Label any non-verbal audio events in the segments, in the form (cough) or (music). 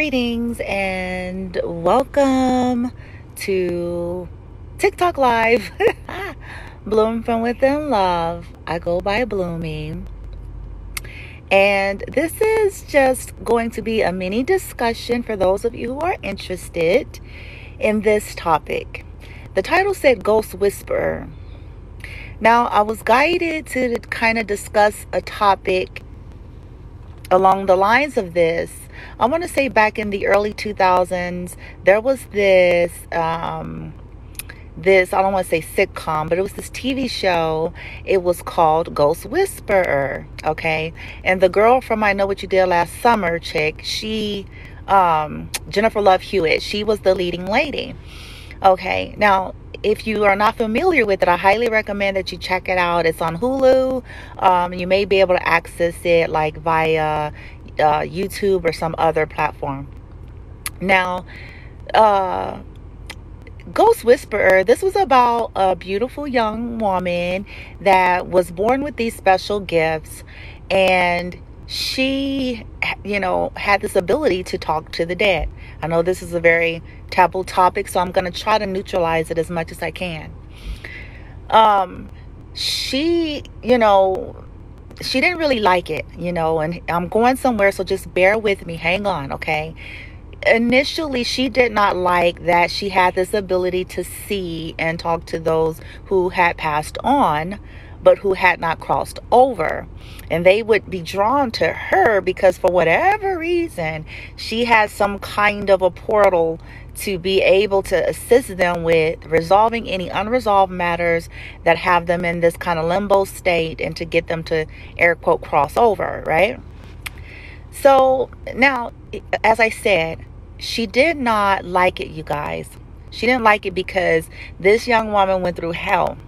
Greetings and welcome to TikTok Live. (laughs) Bloom from Within Love. I go by Blooming. And this is just going to be a mini discussion for those of you who are interested in this topic. The title said Ghost Whisperer. Now, I was guided to kind of discuss a topic along the lines of this I want to say back in the early 2000s, there was this, um, this, I don't want to say sitcom, but it was this TV show. It was called Ghost Whisperer. Okay. And the girl from I Know What You Did Last Summer chick, she, um, Jennifer Love Hewitt, she was the leading lady. Okay. Now, if you are not familiar with it, I highly recommend that you check it out. It's on Hulu. Um, you may be able to access it like via uh, YouTube or some other platform. Now, uh, Ghost Whisperer, this was about a beautiful young woman that was born with these special gifts and she, you know, had this ability to talk to the dead. I know this is a very taboo topic, so I'm going to try to neutralize it as much as I can. Um, she, you know, she didn't really like it, you know, and I'm going somewhere, so just bear with me. Hang on, okay? Initially, she did not like that she had this ability to see and talk to those who had passed on, but who had not crossed over. And they would be drawn to her because, for whatever reason, she has some kind of a portal to be able to assist them with resolving any unresolved matters that have them in this kind of limbo state and to get them to air quote cross over, right? So now, as I said, she did not like it, you guys. She didn't like it because this young woman went through hell,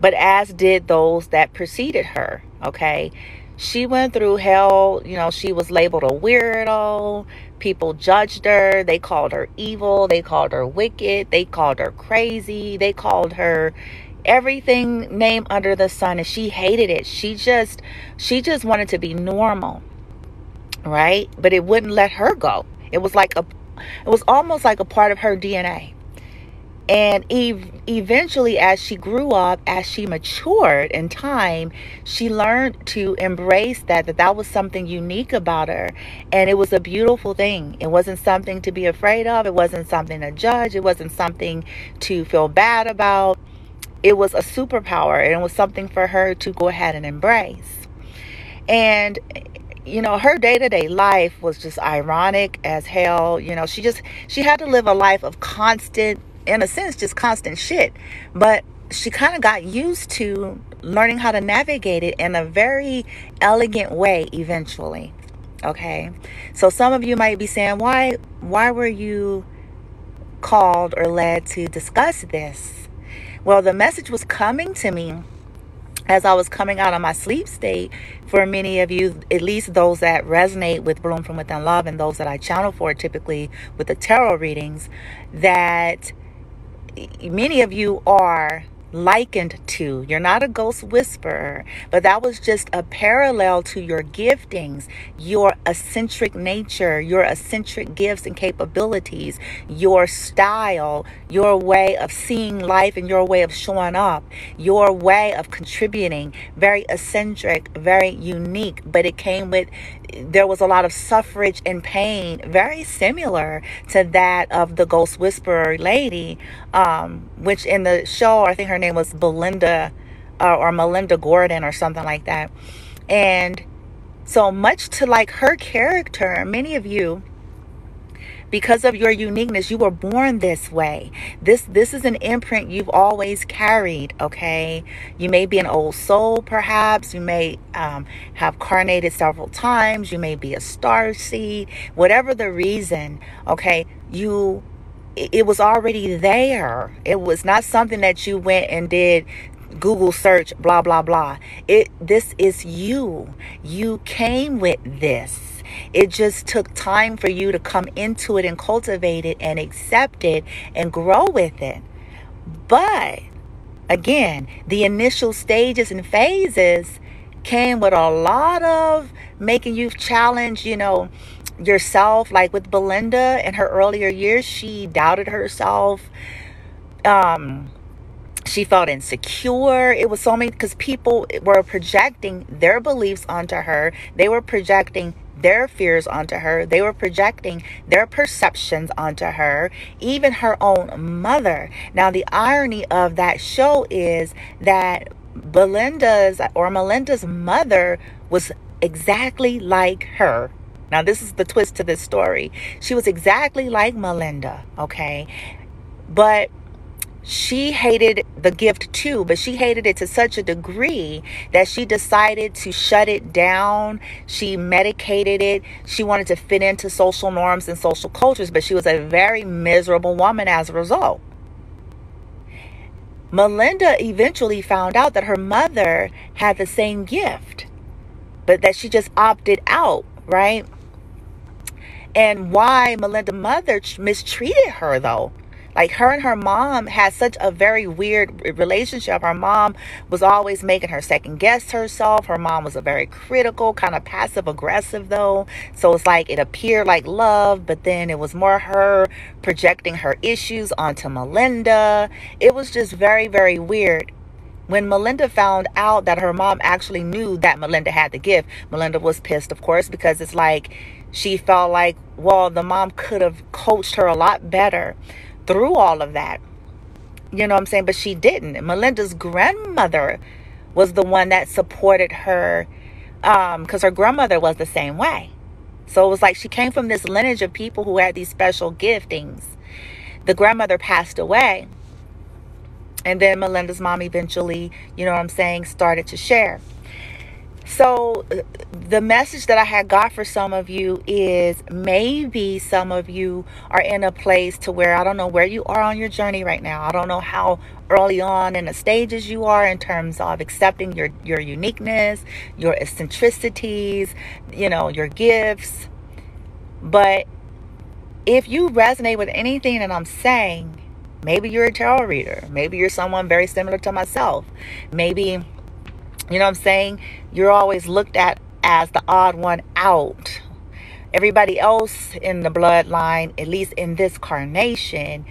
but as did those that preceded her, okay? She went through hell, you know, she was labeled a weirdo. People judged her. They called her evil. They called her wicked. They called her crazy. They called her everything name under the sun and she hated it. She just she just wanted to be normal. Right? But it wouldn't let her go. It was like a it was almost like a part of her DNA. And ev- eventually, as she grew up, as she matured in time, she learned to embrace that, that that was something unique about her. And it was a beautiful thing. It wasn't something to be afraid of. It wasn't something to judge. It wasn't something to feel bad about. It was a superpower and it was something for her to go ahead and embrace. And you know her day-to-day life was just ironic as hell you know she just she had to live a life of constant in a sense, just constant shit. But she kind of got used to learning how to navigate it in a very elegant way eventually. Okay. So some of you might be saying, why, why were you called or led to discuss this? Well, the message was coming to me as I was coming out of my sleep state, for many of you, at least those that resonate with Bloom from Within Love and those that I channel for typically with the tarot readings, that many of you are likened to. You're not a ghost whisperer, but that was just a parallel to your giftings, your eccentric nature, your eccentric gifts and capabilities, your style, your way of seeing life and your way of showing up, your way of contributing. Very eccentric, very unique, but it came with there was a lot of suffrage and pain, very similar to that of the Ghost Whisperer lady, um, which in the show, I think her name was Belinda uh, or Melinda Gordon or something like that. And so much to like her character, many of you because of your uniqueness you were born this way. This this is an imprint you've always carried okay? You may be an old soul perhaps. You may um, have carnated several times. You may be a star seed. Whatever the reason okay you it was already there. It was not something that you went and did Google search blah blah blah. It this is you. You came with this it just took time for you to come into it and cultivate it and accept it and grow with it. But again, the initial stages and phases came with a lot of making you challenge, you know, yourself. Like with belinda in her earlier years she doubted herself. Um she felt insecure. It was so many because people were projecting their beliefs onto her. They were projecting their fears onto her they were projecting their perceptions onto her even her own mother now the irony of that show is that belinda's or melinda's mother was exactly like her now, this is the twist to this story. She was exactly like Melinda, okay? But she hated the gift too, but she hated it to such a degree that she decided to shut it down. She medicated it. She wanted to fit into social norms and social cultures, but she was a very miserable woman as a result. Melinda eventually found out that her mother had the same gift, but that she just opted out, right? and why Melinda mother mistreated her though. Like her and her mom had such a very weird relationship. Her mom was always making her second guess herself. Her mom was a very critical, kind of passive aggressive though. So it's like it appeared like love, but then it was more her projecting her issues onto Melinda. It was just very, very weird. When Melinda found out that her mom actually knew that Melinda had the gift, Melinda was pissed, of course, because it's like she felt like, well, the mom could have coached her a lot better through all of that. You know what I'm saying? But she didn't. Melinda's grandmother was the one that supported her because um, her grandmother was the same way. So it was like she came from this lineage of people who had these special giftings. The grandmother passed away. And then Melinda's mom eventually, you know what I'm saying, started to share. So, the message that I had got for some of you is maybe some of you are in a place to where I don't know where you are on your journey right now. I don't know how early on in the stages you are in terms of accepting your your uniqueness, your eccentricities, you know, your gifts. But if you resonate with anything that I'm saying, maybe you're a tarot reader, maybe you're someone very similar to myself. Maybe you know what I'm saying? You're always looked at as the odd one out. Everybody else in the bloodline, at least in this carnation,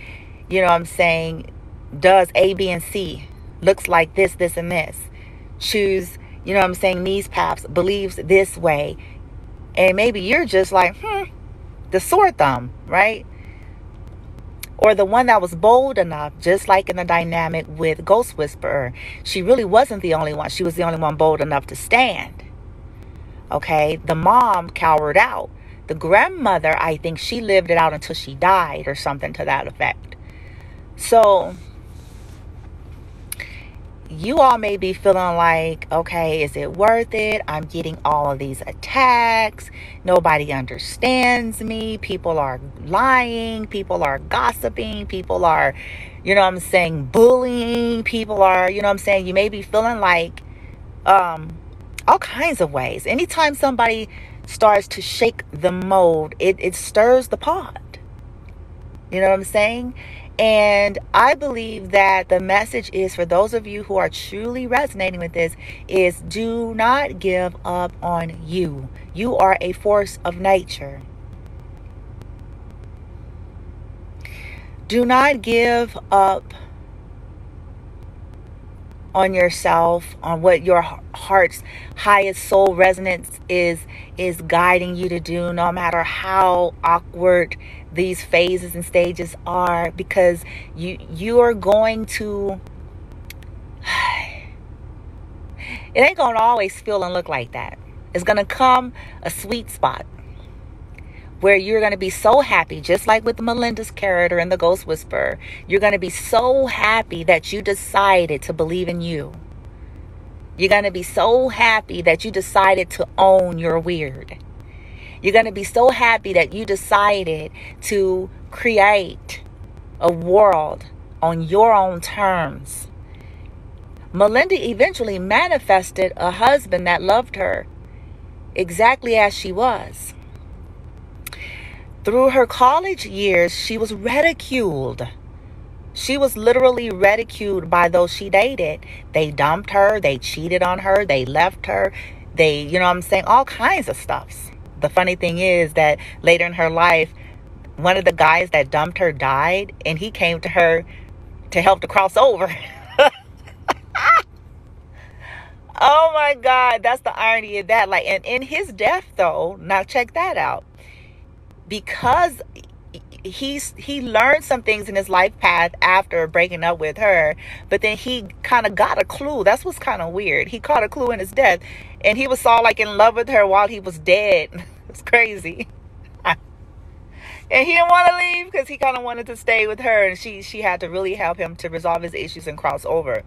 you know what I'm saying, does A, B, and C. Looks like this, this, and this. Choose, you know what I'm saying, these paths, believes this way. And maybe you're just like, hmm, the sore thumb, right? Or the one that was bold enough, just like in the dynamic with Ghost Whisperer. She really wasn't the only one. She was the only one bold enough to stand. Okay, the mom cowered out. The grandmother, I think she lived it out until she died or something to that effect. So, you all may be feeling like, okay, is it worth it? I'm getting all of these attacks. Nobody understands me. People are lying. People are gossiping. People are, you know what I'm saying, bullying. People are, you know what I'm saying, you may be feeling like um, all kinds of ways. Anytime somebody starts to shake the mold, it, it stirs the pot. You know what I'm saying? And I believe that the message is for those of you who are truly resonating with this is do not give up on you. You are a force of nature. Do not give up on yourself, on what your heart's highest soul resonance is is guiding you to do no matter how awkward these phases and stages are because you you are going to (sighs) it ain't to always feel and look like that. It's going to come a sweet spot where you're going to be so happy, just like with Melinda's character in The Ghost Whisperer. You're going to be so happy that you decided to believe in you. You're going to be so happy that you decided to own your weird. You're going to be so happy that you decided to create a world on your own terms. Melinda eventually manifested a husband that loved her exactly as she was. Through her college years, she was ridiculed. She was literally ridiculed by those she dated. They dumped her, they cheated on her, they left her, they, you know I'm saying, all kinds of stuffs. The funny thing is that later in her life, one of the guys that dumped her died, and he came to her to help to cross over. (laughs) oh my God, that's the irony of that. Like, and in his death, though, now check that out. Because he's he learned some things in his life path after breaking up with her but then he kind of got a clue. That's what's kind of weird. He caught a clue in his death and he was all like in love with her while he was dead. (laughs) It's crazy. (laughs) And he didn't want to leave because he kind of wanted to stay with her and she she had to really help him to resolve his issues and cross over.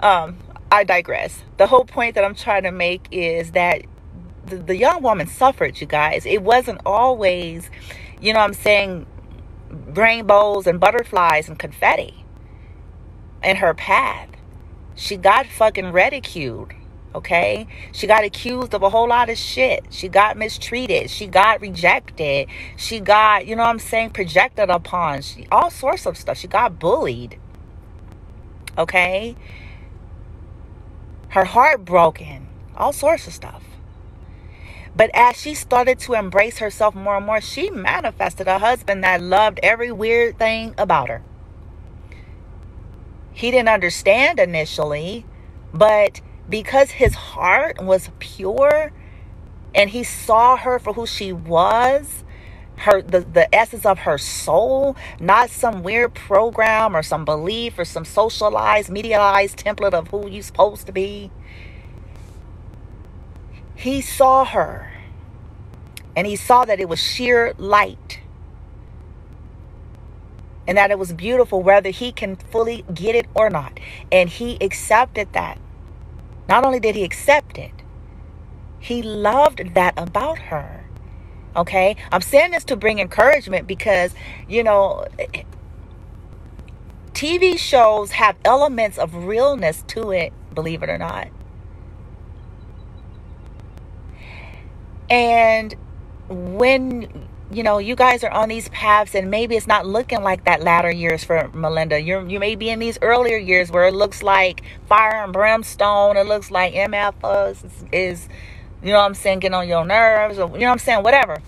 Um i digress. The whole point that i'm trying to make is that the, the young woman suffered you guys. It wasn't always you know i'm saying rainbows and butterflies and confetti in her path she got fucking ridiculed Okay. She got accused of a whole lot of shit. She got mistreated. She got rejected. She got, you know I'm saying, projected upon. She, all sorts of stuff. She got bullied. Okay. Her heart broken. All sorts of stuff. But as she started to embrace herself more and more, she manifested a husband that loved every weird thing about her. He didn't understand initially, but because his heart was pure and he saw her for who she was her the, the essence of her soul not some weird program or some belief or some socialized medialized template of who you're supposed to be he saw her and he saw that it was sheer light and that it was beautiful whether he can fully get it or not and he accepted that not only did he accept it, he loved that about her. Okay? I'm saying this to bring encouragement because, you know, TV shows have elements of realness to it, believe it or not. And when you know, you guys are on these paths and maybe it's not looking like that latter years for Melinda. You you may be in these earlier years where it looks like fire and brimstone. It looks like MF is, is you know what I'm saying, getting on your nerves or you know what I'm saying, whatever.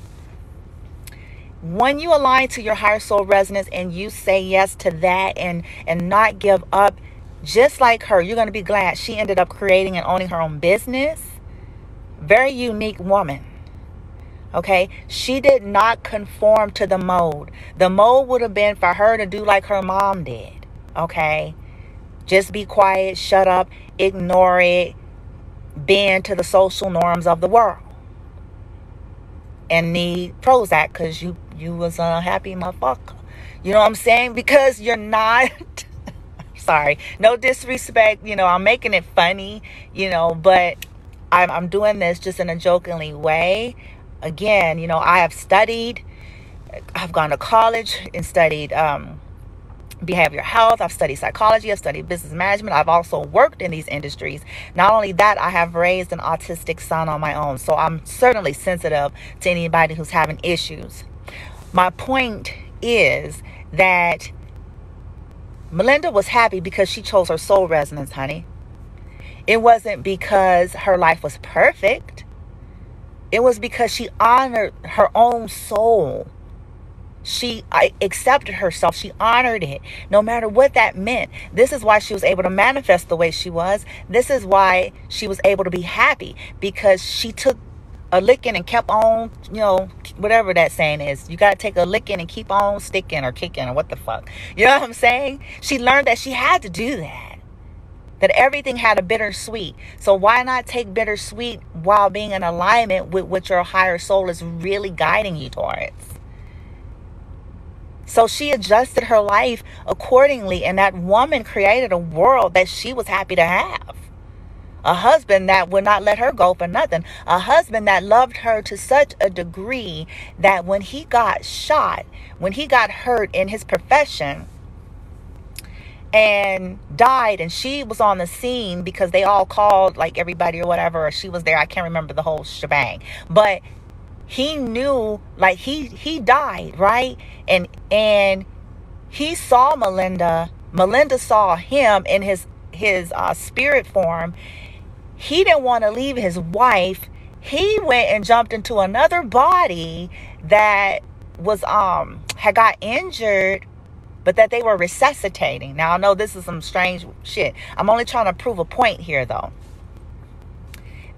When you align to your higher soul resonance and you say yes to that and and not give up, just like her, you're gonna be glad she ended up creating and owning her own business. Very unique woman Okay, she did not conform to the mold. The mold would have been for her to do like her mom did. Okay, just be quiet, shut up, ignore it, bend to the social norms of the world, and need Prozac because you you was a happy motherfucker. You know what I'm saying? (laughs) Because you're not. (laughs) sorry, no disrespect. You know, I'm making it funny. You know, but I'm I'm doing this just in a jokingly way again, you know, I have studied, I've gone to college and studied um, behavioral health, I've studied psychology, I've studied business management, I've also worked in these industries. Not only that, I have raised an autistic son on my own, so I'm certainly sensitive to anybody who's having issues. My point is that Melinda was happy because she chose her soul resonance, honey. It wasn't because her life was perfect. It was because she honored her own soul. She accepted herself. She honored it, no matter what that meant. This is why she was able to manifest the way she was. This is why she was able to be happy because she took a licking and kept on, you know, whatever that saying is. You got to take a licking and keep on sticking or kicking or what the fuck. You know what I'm saying? She learned that she had to do that that everything had a bittersweet. So why not take bittersweet while being in alignment with what your higher soul is really guiding you towards? So she adjusted her life accordingly, and that woman created a world that she was happy to have. A husband that would not let her go for nothing. A husband that loved her to such a degree that when he got shot, when he got hurt in his profession, and died and she was on the scene because they all called like everybody or whatever or she was there. I can't remember the whole shebang. But he knew like he he died right? And and he saw melinda. Melinda saw him in his his uh, spirit form. He didn't want to leave his wife. He went and jumped into another body that was um had got injured but that they were resuscitating. Now I know this is some strange shit. I'm only trying to prove a point here though.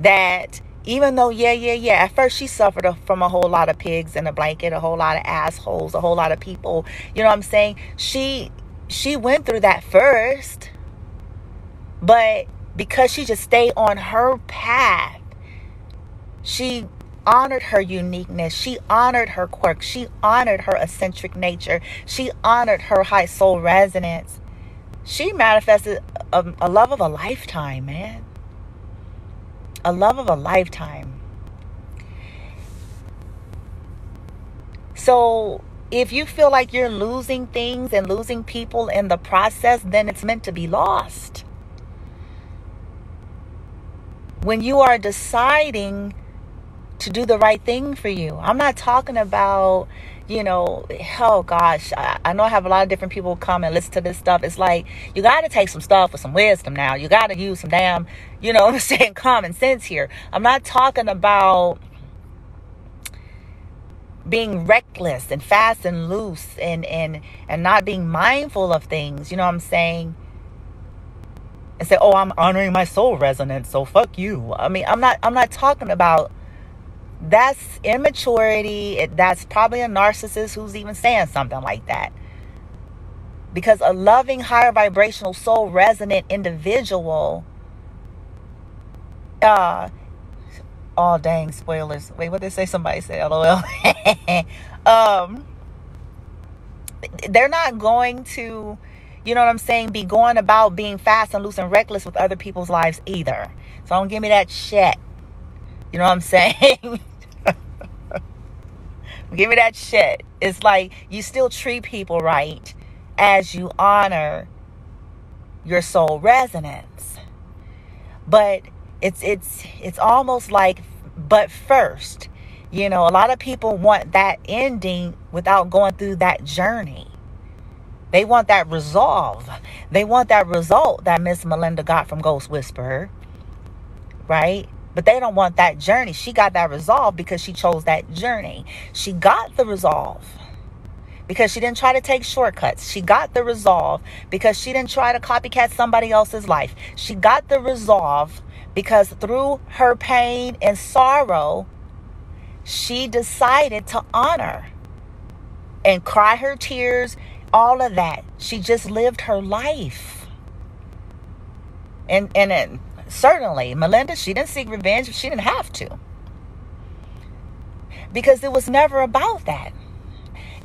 That even though yeah yeah yeah at first she suffered from a whole lot of pigs in a blanket a whole lot of assholes a whole lot of people you know what i'm saying she she went through that first but because she just stayed on her path she honored her uniqueness. She honored her quirk. She honored her eccentric nature. She honored her high soul resonance. She manifested a, a love of a lifetime man. A love of a lifetime. So, if you feel like you're losing things and losing people in the process, then it's meant to be lost. When you are deciding to do the right thing for you, I'm not talking about you know, hell, gosh, I, I, know I have a lot of different people come and listen to this stuff. It's like you got to take some stuff with some wisdom now. You got to use some damn, you know, (laughs) I'm saying common sense here. I'm not talking about being reckless and fast and loose and and and not being mindful of things. You know what I'm saying? And say, "Oh, I'm honoring my soul resonance, so fuck you." I mean, I'm not I'm not talking about that's immaturity. It, that's probably a narcissist who's even saying something like that. Because a loving, higher vibrational, soul resonant individual, uh, oh dang, spoilers. Wait, what did they say? Somebody said (laughs) LOL. um, they're not going to, you know what I'm saying, be going about being fast and loose and reckless with other people's lives either. So don't give me that shit. You know what I'm (laughs) saying? Give me that shit. It's like you still treat people right as you honor your soul resonance. But it's it's it's almost like but first. You know, a lot of people want that ending without going through that journey. They want that resolve. They want that result that Miss Melinda got from Ghost Whisperer. Right? But they don't want that journey. She got that resolve because she chose that journey. She got the resolve because she didn't try to take shortcuts. She got the resolve because she didn't try to copycat somebody else's life. She got the resolve because through her pain and sorrow, she decided to honor and cry her tears, all of that. She just lived her life. And and, and Certainly, Melinda, she didn't seek revenge. She didn't have to. Because it was never about that.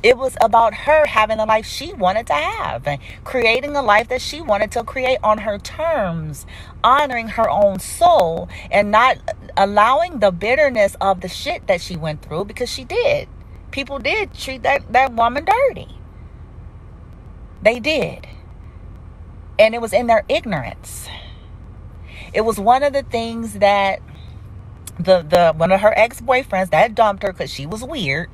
It was about her having the life she wanted to have and creating a life that she wanted to create on her terms, honoring her own soul and not allowing the bitterness of the shit that she went through because she did. People did treat that, that woman dirty. They did. And it was in their ignorance. It was one of the things that the the one of her ex boyfriends that dumped her because she was weird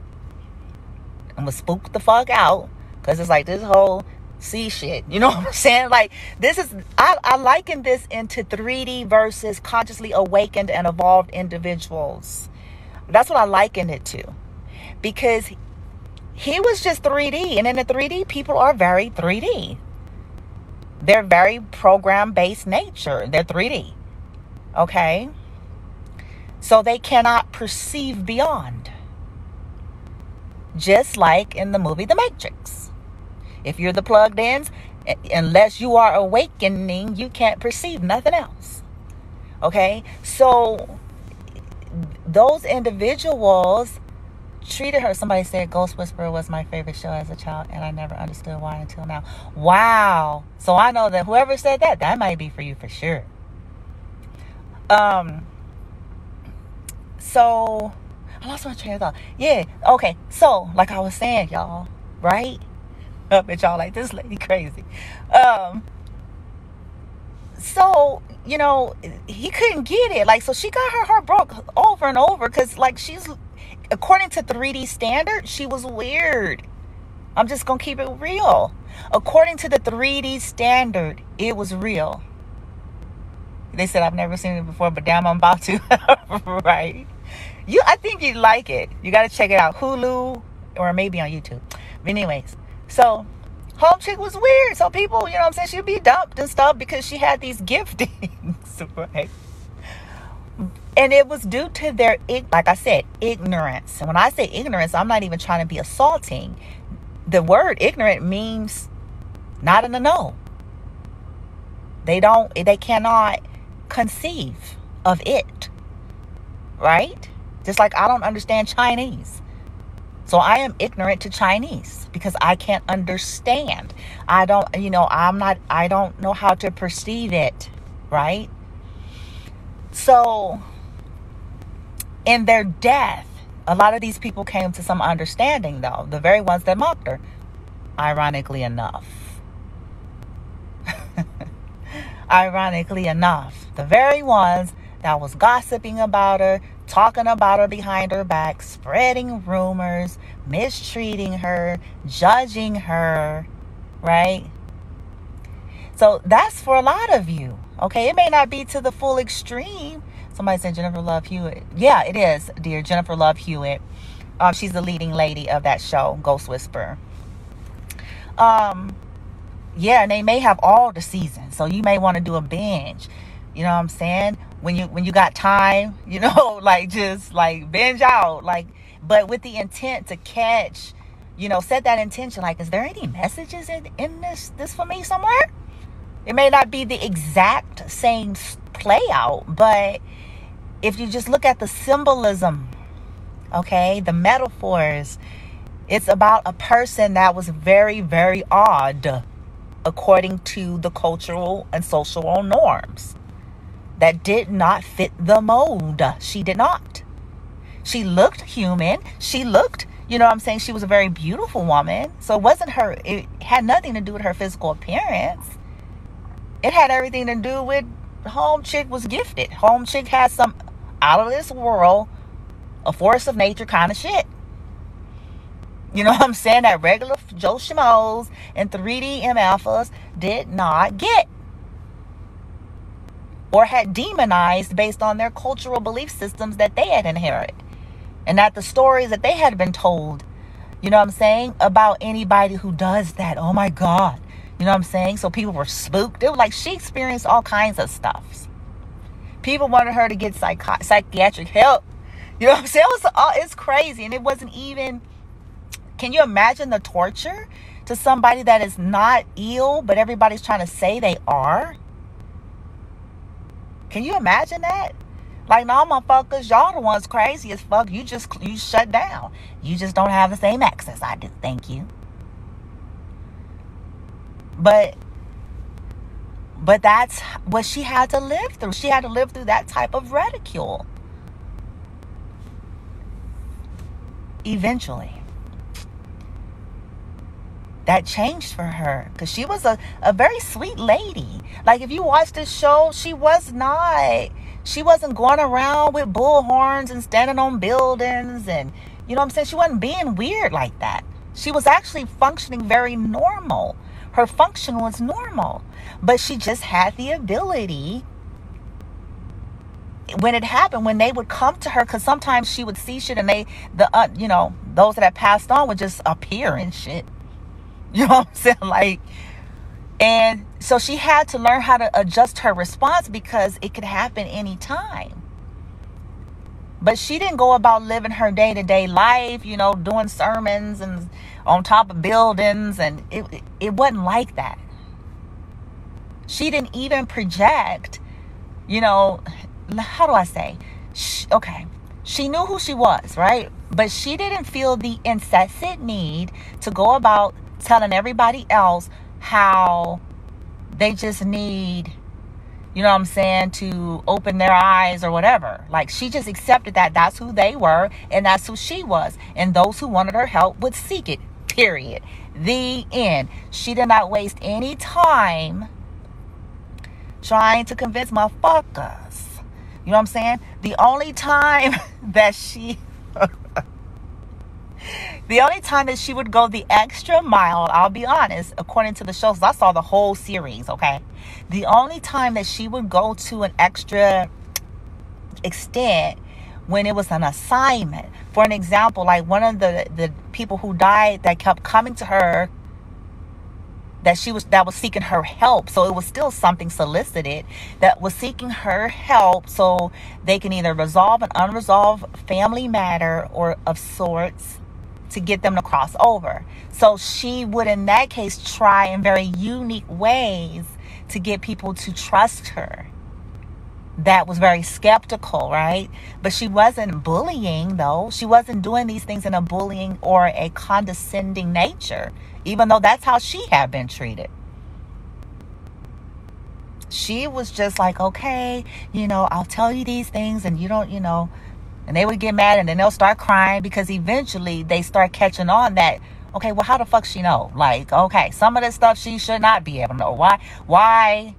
and was spooked the fuck out because it's like this whole see shit. You know (laughs) what I'm saying? Like this is I, I liken this into 3D versus consciously awakened and evolved individuals. That's what I liken it to. Because he was just 3D. And in the 3D, people are very 3D. They're very program based nature. They're 3D. Okay? So they cannot perceive beyond. Just like in the movie The Matrix. If you're the plugged ins, eh, unless you are awakening, you can't perceive nothing else. Okay? So those individuals treated her. Somebody said Ghost Whisperer was my favorite show as a child, and I never understood why until now. Wow. So I know that whoever said that, that might be for you for sure. Um. So I lost my train of thought. Yeah. Okay. So like I was saying, y'all, right? Up bet y'all like this lady (laughs) crazy. Um. So you know he couldn't get it. Like so, she got her heart broke over and over because like she's according to 3D standard, she was weird. I'm just going to keep it real. According to the 3D standard, it was real. They said I've never seen it before, but damn, I'm about to. (laughs) right. you, I think you'd like it. You got to check it out. Hulu or maybe on YouTube. But anyways, so home chick was weird. So people, you know what I'm saying, she'd be dumped and stuff because she had these giftings, (laughs) right? And it was due to their, like I said, ignorance. And when I say ignorance, I'm not even trying to be assaulting. The word ignorant means not in the know. They don't, they cannot conceive of it, right? Just like I don't understand Chinese. So I am ignorant to Chinese because I can't understand. I don't, you know, I'm not, I don't know how to perceive it, right? So in their death, a lot of these people came to some understanding, though, the very ones that mocked her, ironically enough. (laughs) ironically enough, the very ones that was gossiping about her, talking about her behind her back, spreading rumors, mistreating her, judging her, right? So that's for a lot of you. Okay, it may not be to the full extreme. Somebody said Jennifer Love Hewitt. Yeah, it is, dear Jennifer Love Hewitt. Um, she's the leading lady of that show, Ghost Whisperer. Um, yeah, and they may have all the seasons, so you may want to do a binge. You know what I'm saying? When you when you got time, (laughs) you know, like just like binge out, like, but with the intent to catch, you know, set that intention. Like, is there any messages in in this this for me somewhere? It may not be the exact same play out, but if you just look at the symbolism, okay, the metaphors, it's about a person that was very, very odd according to the cultural and social norms that did not fit the mold. She did not. She looked human. She looked, you know what I'm saying? She was a very beautiful woman. So it wasn't her, it had nothing to do with her physical appearance. It had everything to do with home chick was gifted. Home chick has some out of this world, a force of nature kind of shit. You know (laughs) what I'm saying? That regular Joe Schmoes and 3D MFers did not get or had demonized based on their cultural belief systems that they had inherited and that the stories that they had been told, you know what I'm saying, about anybody who does that. Oh my God. You know what I'm saying? So people were spooked. It was like she experienced all kinds of stuff. People wanted her to get psych- psychiatric help. You know what I'm saying? It was, uh, it's crazy. And it wasn't even, can you imagine the torture to somebody that is not ill, but everybody's trying to say they are? Can you imagine that? Like, no, motherfuckers, y'all the ones crazy as fuck. You just, you shut down. You just don't have the same access I do. Thank you. But, but that's what she had to live through. She had to live through that type of ridicule. Eventually that changed for her because she was a, a very sweet lady. Like if you watch this show, she was not she wasn't going around with bullhorns and standing on buildings and you know what I'm saying? She wasn't being weird like that. She was actually functioning very normal. Her function was normal. But she just had the ability when it happened when they would come to her because sometimes she would see shit and they the uh, you know those that had passed on would just appear and shit (laughs) you know what I'm saying? Like, and so she had to learn how to adjust her response because it could happen anytime. But she didn't go about living her day to day life, you know, doing sermons and on top of buildings, and it, it wasn't like that. She didn't even project, you know, how do I say? She, okay, she knew who she was, right? But she didn't feel the incessant need to go about telling everybody else how they just need you know what I'm saying, to open their eyes or whatever. Like she just accepted that that's who they were and that's who she was. And those who wanted her help would seek it. Period. The end. She did not waste any time trying to convince my fuckers. You know what I'm saying? The only time (laughs) that she (laughs) the only time that she would go the extra mile, I'll be honest, according to the shows, I saw the whole series, okay? The only time that she would go to an extra extent when it was an assignment. For an example, like one of the, the people who died that kept coming to her that she was that was seeking her help. So it was still something solicited that was seeking her help so they can either resolve an unresolved family matter or of sorts to get them to cross over. So she would in that case try in very unique ways to get people to trust her that was very skeptical, right? But she wasn't bullying, though. She wasn't doing these things in a bullying or a condescending nature, even though that's how she had been treated. She was just like, okay, you know, I'll tell you these things and you don't, you know, and they would get mad and then they'll start crying because eventually they start catching on that okay well how the fuck she know like okay some of this stuff she should not be able to know why why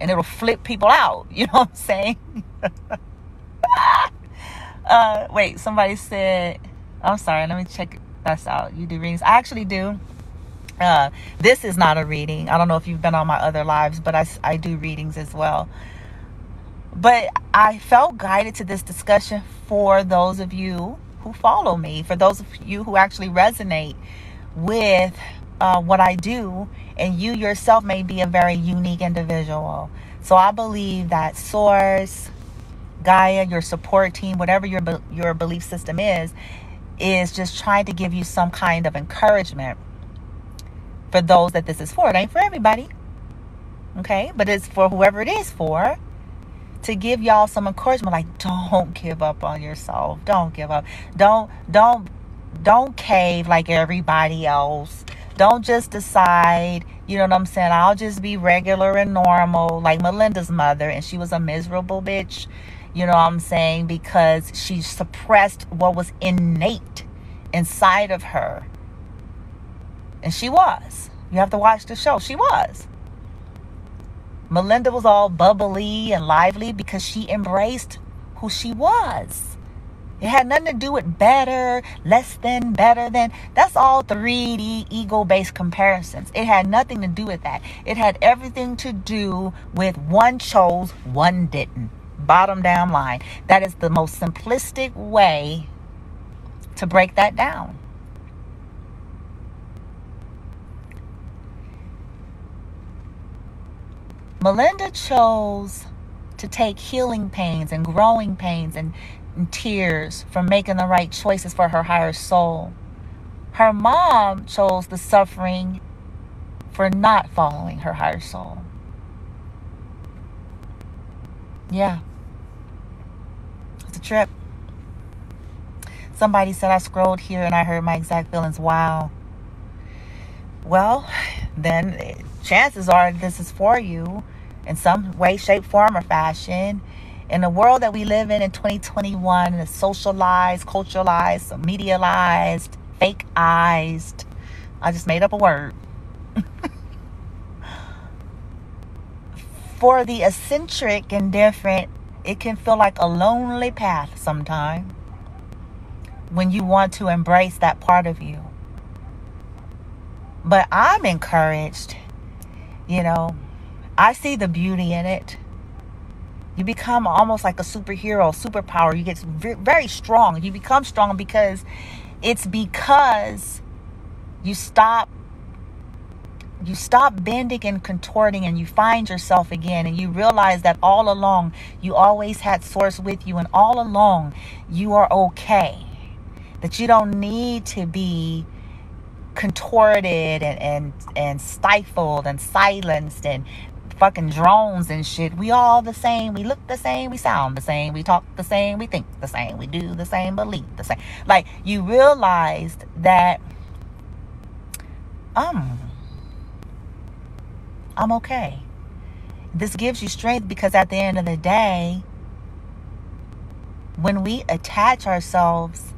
and it'll flip people out. (laughs) You know what I'm saying? (laughs) uh, wait, somebody said, I'm sorry, let me check that's out. You do readings. I actually do. Uh, this is not a reading. I don't know if you've been on my other lives, but I, I do readings as well. But I felt guided to this discussion for those of you who follow me, for those of you who actually resonate with uh, what I do, and you yourself may be a very unique individual. So I believe that Source, Gaia, your support team, whatever your your belief system is, is just trying to give you some kind of encouragement for those that this is for. It ain't for everybody, okay, but it's for whoever it is for. To give y'all some encouragement, like don't give up on yourself. Don't give up. Don't don't don't cave like everybody else don't just decide, you know what I'm saying? I'll just be regular and normal, like Melinda's mother, and she was a miserable bitch, you know what I'm saying? Because she suppressed what was innate inside of her. And she was. You have to watch the show. She was. Melinda was all bubbly and lively because she embraced who she was. It had nothing to do with better, less than, better than. That's all 3D ego based comparisons. It had nothing to do with that. It had everything to do with one chose, one didn't. Bottom down line. That is the most simplistic way to break that down. Melinda chose to take healing pains and growing pains and and tears from making the right choices for her higher soul. Her mom chose the suffering for not following her higher soul. Yeah. It's a trip. Somebody said I scrolled here and I heard my exact feelings. Wow. Well, then eh, chances are this is for you in some way, shape, form, or fashion in the world that we live in in 2021, it's socialized, culturalized, medialized, fakeized. I just made up a word. For the eccentric and different, it can feel like a lonely path sometimes when you want to embrace that part of you. But I'm encouraged, you know, I see the beauty in it. You become almost like a superhero, superpower. You get very strong. You become strong because it's because you stop you stop bending and contorting and you find yourself again and you realize that all along you always had source with you and all along you are okay that you don't need to be contorted and and, and stifled and silenced and fucking drones and shit. We all the same. We look the same. We sound the same. We talk the same. We think the same. We do the same. Believe the same. Like you realized that um I'm okay. This gives you strength because at the end of the day, when we attach ourselves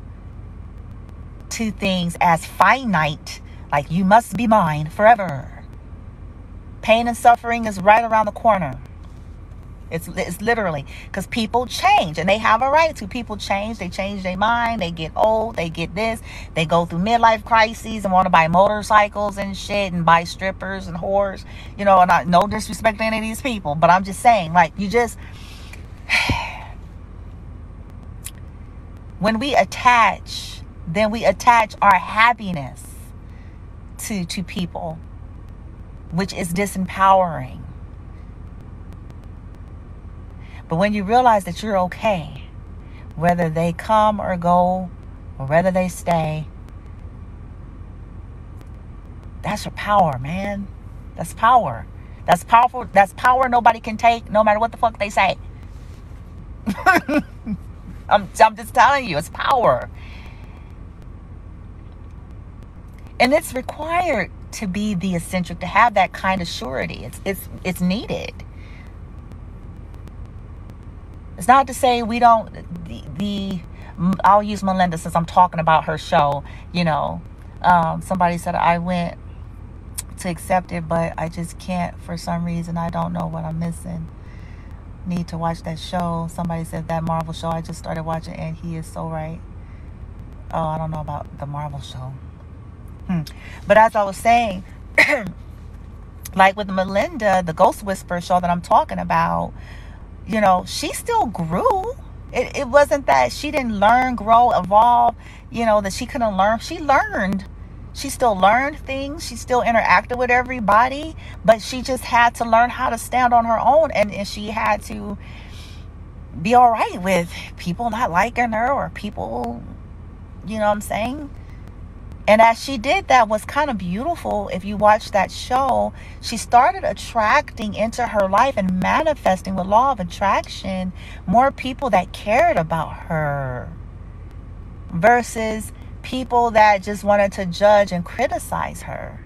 to things as finite, like you must be mine forever Pain and suffering is right around the corner. It's, it's literally because people change and they have a right to. People change. They change their mind. They get old. They get this. They go through midlife crises and want to buy motorcycles and shit and buy strippers and whores. You know, and I, no disrespect to any of these people, but I'm just saying, like, you just. (sighs) when we attach, then we attach our happiness to to people, which is disempowering. But when you realize that you're okay, whether they come or go, or whether they stay, that's your power, man. That's power. That's powerful. That's power nobody can take, no matter what the fuck they say. (laughs) I'm, I'm just telling you, it's power. And it's required to be the eccentric, to have that kind of surety. It's, it's, it's needed. It's not to say we don't, the, the I'll use Melinda since I'm talking about her show. You know, um, somebody said I went to accept it, but I just can't for some reason. I don't know what I'm missing. Need to watch that show. Somebody said that Marvel show I just started watching, and he is so right. Oh, I don't know about the Marvel show. Hmm. But as I was saying, (clears throat) like with Melinda, the Ghost Whisperer show that I'm talking about, you know, she still grew. It, it wasn't that she didn't learn, grow, evolve, you know, that she couldn't learn. She learned she still learned things. She still interacted with everybody, but she just had to learn how to stand on her own and, and she had to be all right with people not liking her or people, you know what I'm saying? And as she did that was kind of beautiful. If you watch that show, she started attracting into her life and manifesting with law of attraction more people that cared about her versus people that just wanted to judge and criticize her.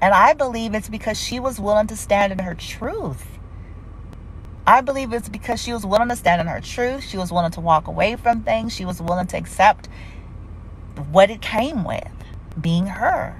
And I believe it's because she was willing to stand in her truth. I believe it's because she was willing to stand in her truth. She was willing to walk away from things. She was willing to accept what it came with, being her.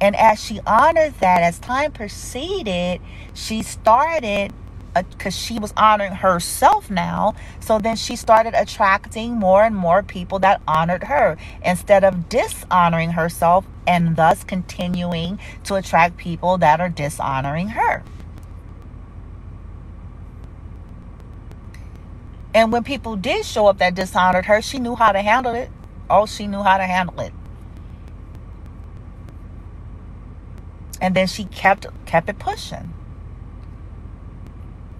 And as she honored that, as time proceeded, she started because she was honoring herself now. So then she started attracting more and more people that honored her instead of dishonoring herself and thus continuing to attract people that are dishonoring her. And when people did show up that dishonored her, she knew how to handle it. Oh, she knew how to handle it. And then she kept kept it pushing.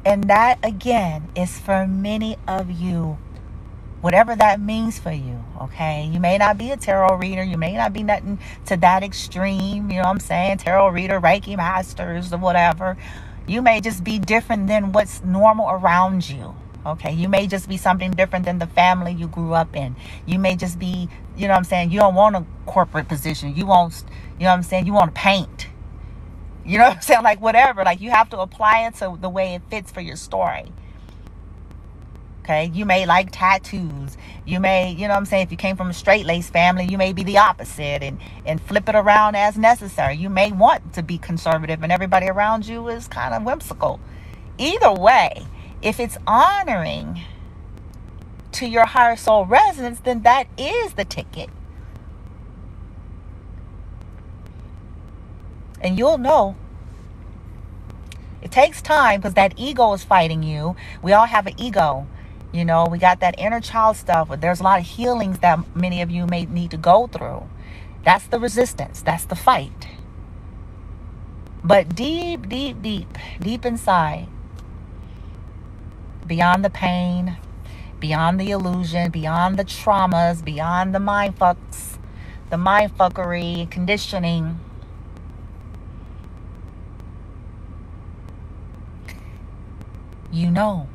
And that again is for many of you. Whatever that means for you, okay? You may not be a tarot reader. You may not be nothing to that extreme. You know what I'm saying? Tarot reader, Reiki masters, or whatever. You may just be different than what's normal around you. Okay, you may just be something different than the family you grew up in. You may just be, you know what I'm saying, you don't want a corporate position. You want, you know what I'm saying, you want to paint. You know what I'm saying? Like whatever. Like you have to apply it to the way it fits for your story. Okay. You may like tattoos. You may, you know what I'm saying? If you came from a straight lace family, you may be the opposite and, and flip it around as necessary. You may want to be conservative and everybody around you is kind of whimsical. Either way, if it's honoring to your higher soul resonance, then that is the ticket. and you'll know. It takes time because that ego is fighting you. We all have an ego. You know, we got that inner child stuff. There's a lot of healings that many of you may need to go through. That's the resistance. That's the fight. But deep, deep, deep, deep inside, beyond the pain, beyond the illusion, beyond the traumas, beyond the mind fucks, the mind fuckery, conditioning, you know.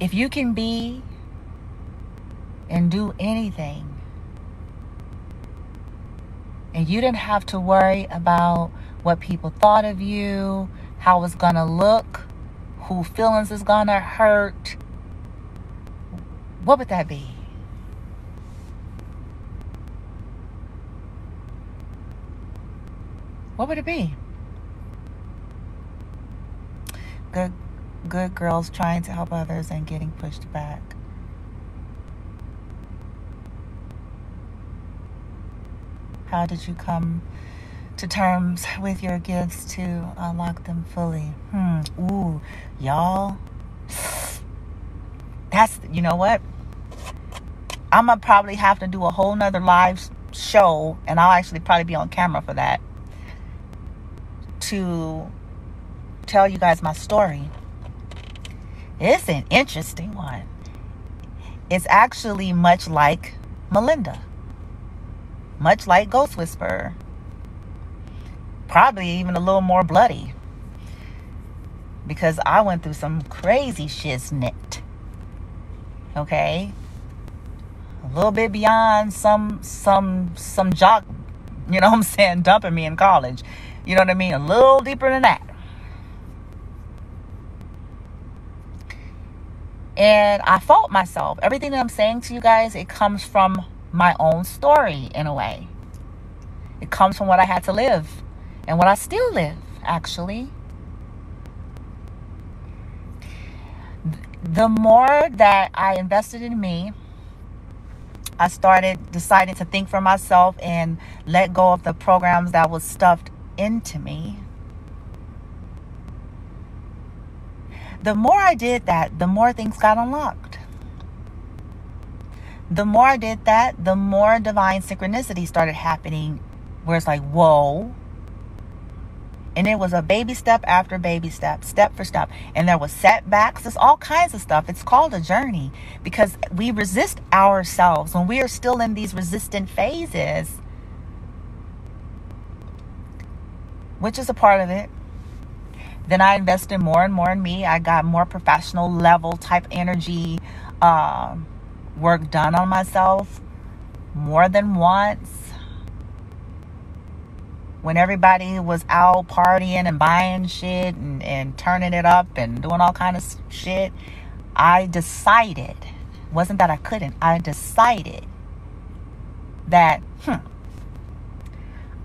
If you can be and do anything, and you didn't have to worry about what people thought of you, how it's gonna look, who feelings is gonna hurt, what would that be? What would it be? good good girls trying to help others and getting pushed back. How did you come to terms with your gifts to unlock them fully? Hmm. Ooh, y'all. That's, you know what? I'm gonna probably have to do a whole nother live show, and I'll actually probably be on camera for that to tell you guys my story. It's an interesting one. It's actually much like Melinda, much like Ghost Whisperer, probably even a little more bloody because I went through some crazy shiznit. Okay? A little bit beyond some some some jock, you know what I'm saying, dumping me in college. You know what I mean? A little deeper than that. And I fault myself. Everything that I'm saying to you guys, it comes from my own story in a way. It comes from what I had to live and what I still live, actually. The more that I invested in me, I started deciding to think for myself and let go of the programs that was stuffed into me. The more I did that, the more things got unlocked. The more I did that, the more divine synchronicity started happening where it's like, whoa. And it was a baby step after baby step, step for step. And there was setbacks. There's all kinds of stuff. It's called a journey because we resist ourselves when we are still in these resistant phases, which is a part of it. Then I invested more and more in me. I got more professional level type energy uh, work done on myself more than once. When everybody was out partying and buying shit and, and turning it up and doing all kind of shit, I decided, wasn't that I couldn't, I decided that, hmm,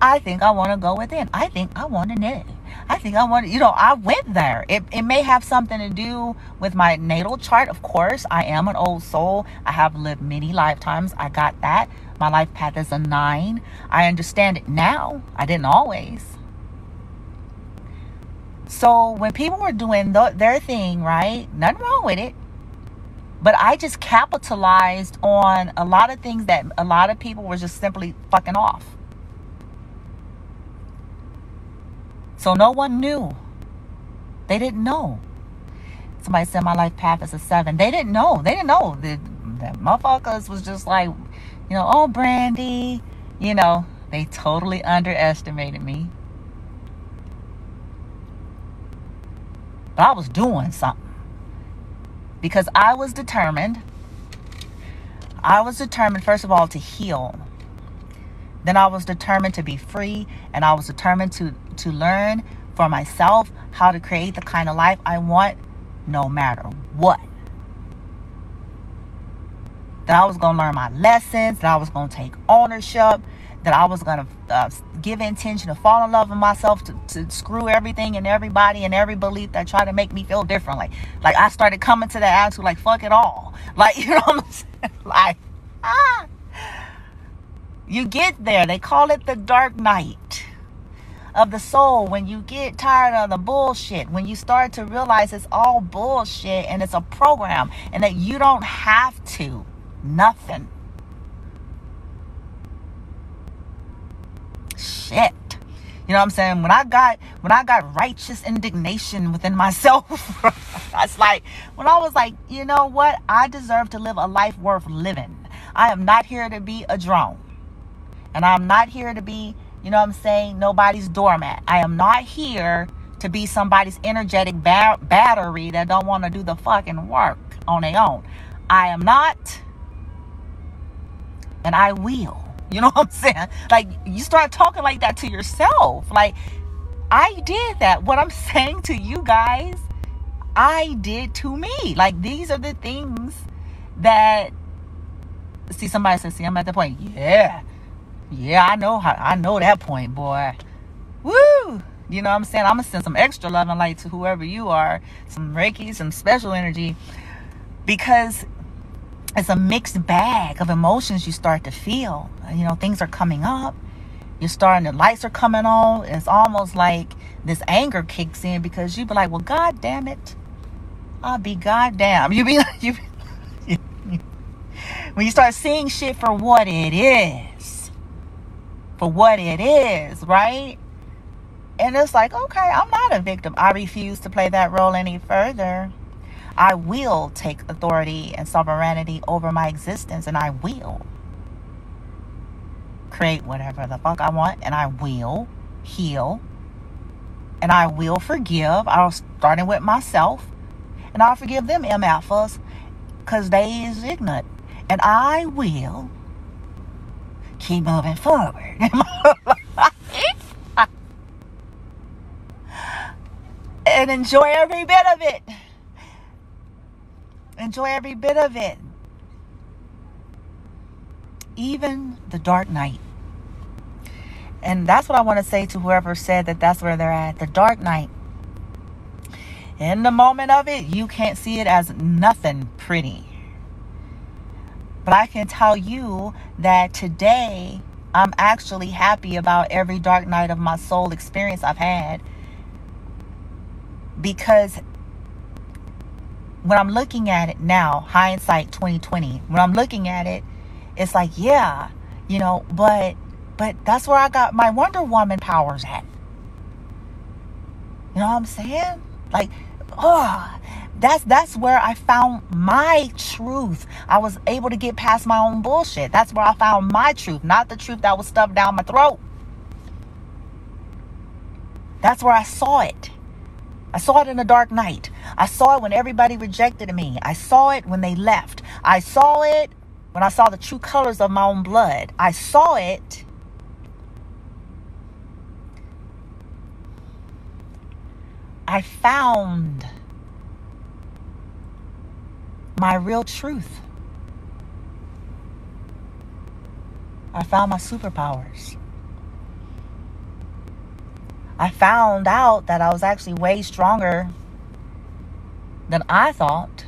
I think I want to go within. I think I want to know. I think I want, you know, I went there. It, it may have something to do with my natal chart. Of course, I am an old soul. I have lived many lifetimes. I got that. My life path is a nine. I understand it now. I didn't always. So when people were doing th- their thing, right? Nothing wrong with it. But I just capitalized on a lot of things that a lot of people were just simply fucking off. So no one knew. They didn't know. Somebody said my life path is a seven. They didn't know. They didn't know. The, the motherfuckers was just like, you know, oh, Brandy. You know, they totally underestimated me. But I was doing something. Because I was determined. I was determined, first of all, to heal. Then I was determined to be free and I was determined to, to learn for myself how to create the kind of life I want no matter what. That I was going to learn my lessons, that I was going to take ownership, that I was going to uh, give intention to fall in love with myself, to, to screw everything and everybody and every belief that tried to make me feel differently. Like I started coming to that attitude like, fuck it all. (laughs) Like, you know what I'm saying? (laughs) Like, ah. You get there. They call it the dark night of the soul when you get tired of the bullshit, when you start to realize it's all bullshit and it's a program and that you don't have to. Nothing. Shit. You know what I'm saying? When I got when I got righteous indignation within (laughs) myself, that's like when I was like, you know what? I deserve to live a life worth living. I am not here to be a drone. And I'm not here to be, you know what I'm saying, nobody's doormat. I am not here to be somebody's energetic ba- battery that don't want to do the fucking work on their own. I am not, and I will. You know (laughs) what I'm saying? Like, you start talking like that to yourself. Like, I did that. What I'm (laughs) saying to you guys, I did to me. Like, these are the things that. See, somebody says, see, I'm at the point. Yeah. Yeah, I know how I know that point, boy. Woo! You know what I'm saying? I'm gonna send some extra love and light to whoever you are, some Reiki, some special energy, because it's a mixed bag of emotions you start to feel. You know, things are coming up. You're starting, the lights are coming on. It's almost like this anger kicks in because you be like, well, God damn it. I'll be goddamn. You be, (laughs) you, (laughs) when you start seeing shit for what it is, for what it is, right? And it's like, okay, I'm not a victim. I refuse to play that role any further. I will take authority and sovereignty over my existence, and I will create whatever the fuck I want, and I will heal, and I will forgive. I'll starting with myself, and I'll forgive them MFers because they is ignorant, and I will keep moving forward. (laughs) and enjoy every bit of it. Enjoy every bit of it. Even the dark night. And that's what I want to say to whoever said that that's where they're at. The dark night. In the moment of it, you can't see it as nothing pretty. But I can tell you that today, I'm actually happy about every dark night of my soul experience I've had because when I'm looking at it now, hindsight 2020, when I'm looking at it, it's like, yeah, you know, but but that's where I got my Wonder Woman powers at. You know what I'm saying? Like, oh, that's that's where I found my truth. I was able to get past my own bullshit. That's where I found my truth, not the truth that was stuffed down my throat. That's where I saw it. I saw it in the dark night. I saw it when everybody rejected me. I saw it when they left. I saw it when I saw the true colors of my own blood. I saw it I found my real truth. I found my superpowers. I found out that I was actually way stronger than I thought.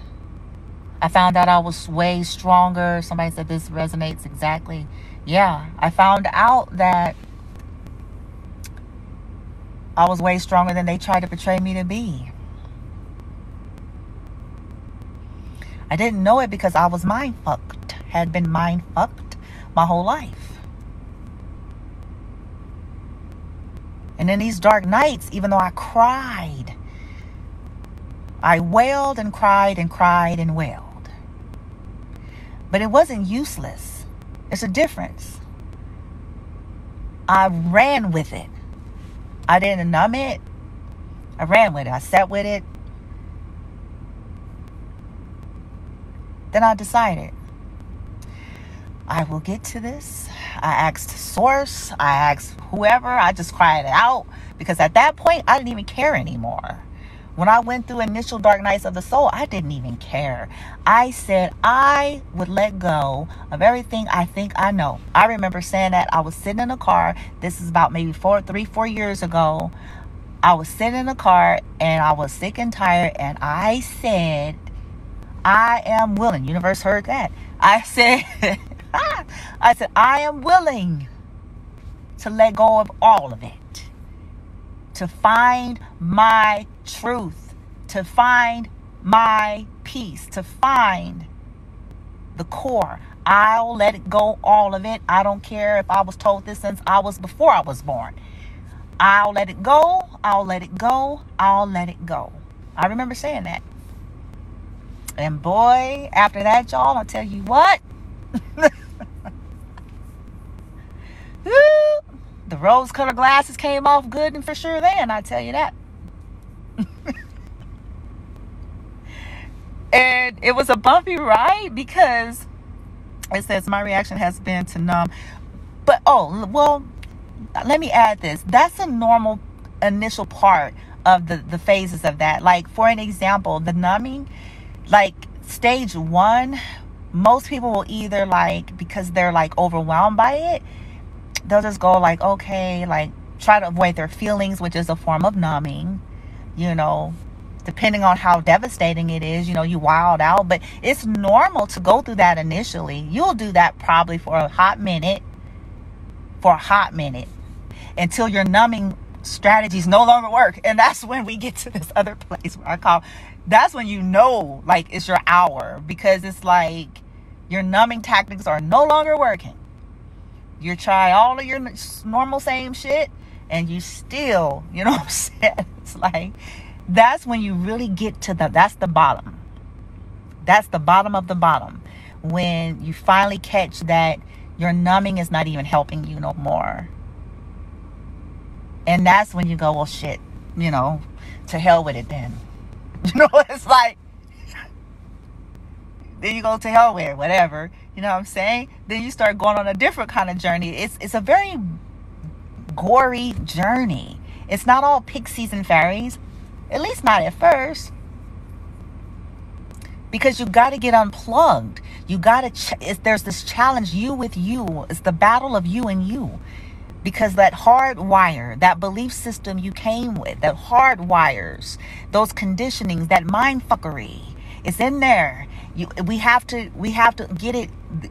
I found out I was way stronger. Somebody said this resonates exactly. Yeah, I found out that I was way stronger than they tried to portray me to be. I didn't know it because I was mind fucked, had been mind fucked my whole life. And in these dark nights, even though I cried, I wailed and cried and cried and wailed. But it wasn't useless. It's a difference. I ran with it. I didn't numb it. I ran with it. I sat with it. Then I decided I will get to this. I asked source, I asked whoever, I just cried it out because at that point I didn't even care anymore. When I went through initial dark nights of the soul, I didn't even care. I said I would let go of everything I think I know. I remember saying that I was sitting in a car. This is about maybe four, three, four years ago. I was sitting in a car and I was sick and tired, and I said, I am willing. Universe heard that. I said, (laughs) I said, I am willing to let go of all of it, to find my truth, to find my peace, to find the core. I'll let it go, all of it. I don't care if I was told this since I was before I was born. I'll let it go. I'll let it go. I'll let it go. I remember saying that. And boy, after that, y'all, I'll tell you what. (laughs) the rose colored glasses came off good and for sure then, I tell you that. (laughs) and it was a bumpy ride because it says my reaction has been to numb. But oh, well, let me add this. That's a normal initial part of the the phases of that. Like for an example, the numbing, like stage one, most people will either like because they're like overwhelmed by it, they'll just go like, okay, like try to avoid their feelings, which is a form of numbing, you know, depending on how devastating it is, you know, you wild out, but it's normal to go through that initially. You'll do that probably for a hot minute, for a hot minute until your numbing strategies no longer work. And that's when we get to this other (laughs) place where I call that's when you know like it's your hour because it's like Your numbing tactics are no longer working. You try all of your normal same shit and you still, you know (laughs) what I'm saying? It's like that's when you really get to the that's the bottom. That's the bottom of the bottom. When you finally catch that your numbing is not even helping you no more. And that's when you go, well shit, you know, to hell with it then. (laughs) You know, it's like then you go to hell with whatever. You know what I'm saying? Then you start going on a different kind of journey. It's it's a very gory journey. It's not all pixies and fairies, at least not at first. Because you got to get unplugged. You got to, there's this challenge, you with you. It's the battle of you and you. Because that hard wire, that belief system you came with, that hard wires, those conditionings, that mind fuckery, it's in there. You, we have to, we have to get it.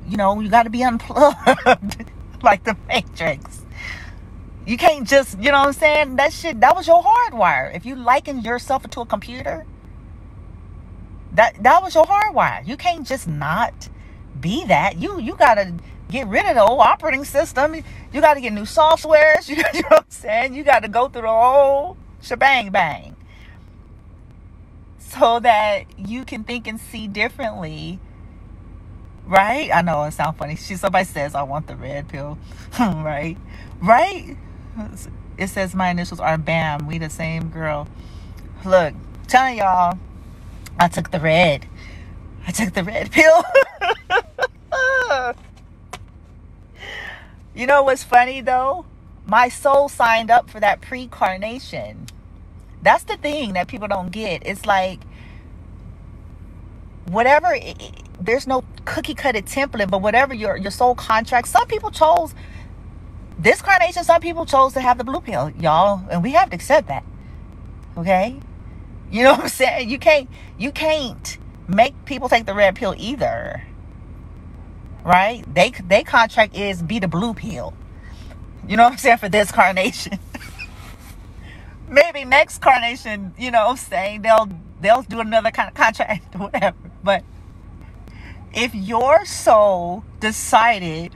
You know, you got to be (laughs) unplugged, like the Matrix. You can't just, you know what I'm saying? That shit, that was your hardwire. If you liken yourself to a computer, that that was your hardwire. You can't just not be that. You you gotta get rid of the old operating system. You gotta get new softwares. You, (laughs) you know what I'm saying? You gotta go through the whole shebang bang. So that you can think and see differently. Right? I know it sounds funny. She somebody says I want the red pill. (laughs) right? Right? It says my initials are BAM. We the same girl. Look, telling y'all, I took the red. I took the red pill. (laughs) you know what's funny though? My soul signed up for that pre-carnation. That's the thing that people don't get. It's like whatever it, there's no cookie cutter template, but whatever your your soul contract, some people chose this carnation, some people chose to have the blue pill, y'all, and we have to accept that. Okay? You know what I'm saying? You can't you can't make people take the red pill either. Right? They they contract is be the blue pill. You know what I'm saying for this carnation. (laughs) Maybe next carnation, you know saying, they'll they'll do another kind of contract (laughs) or whatever. But if your soul decided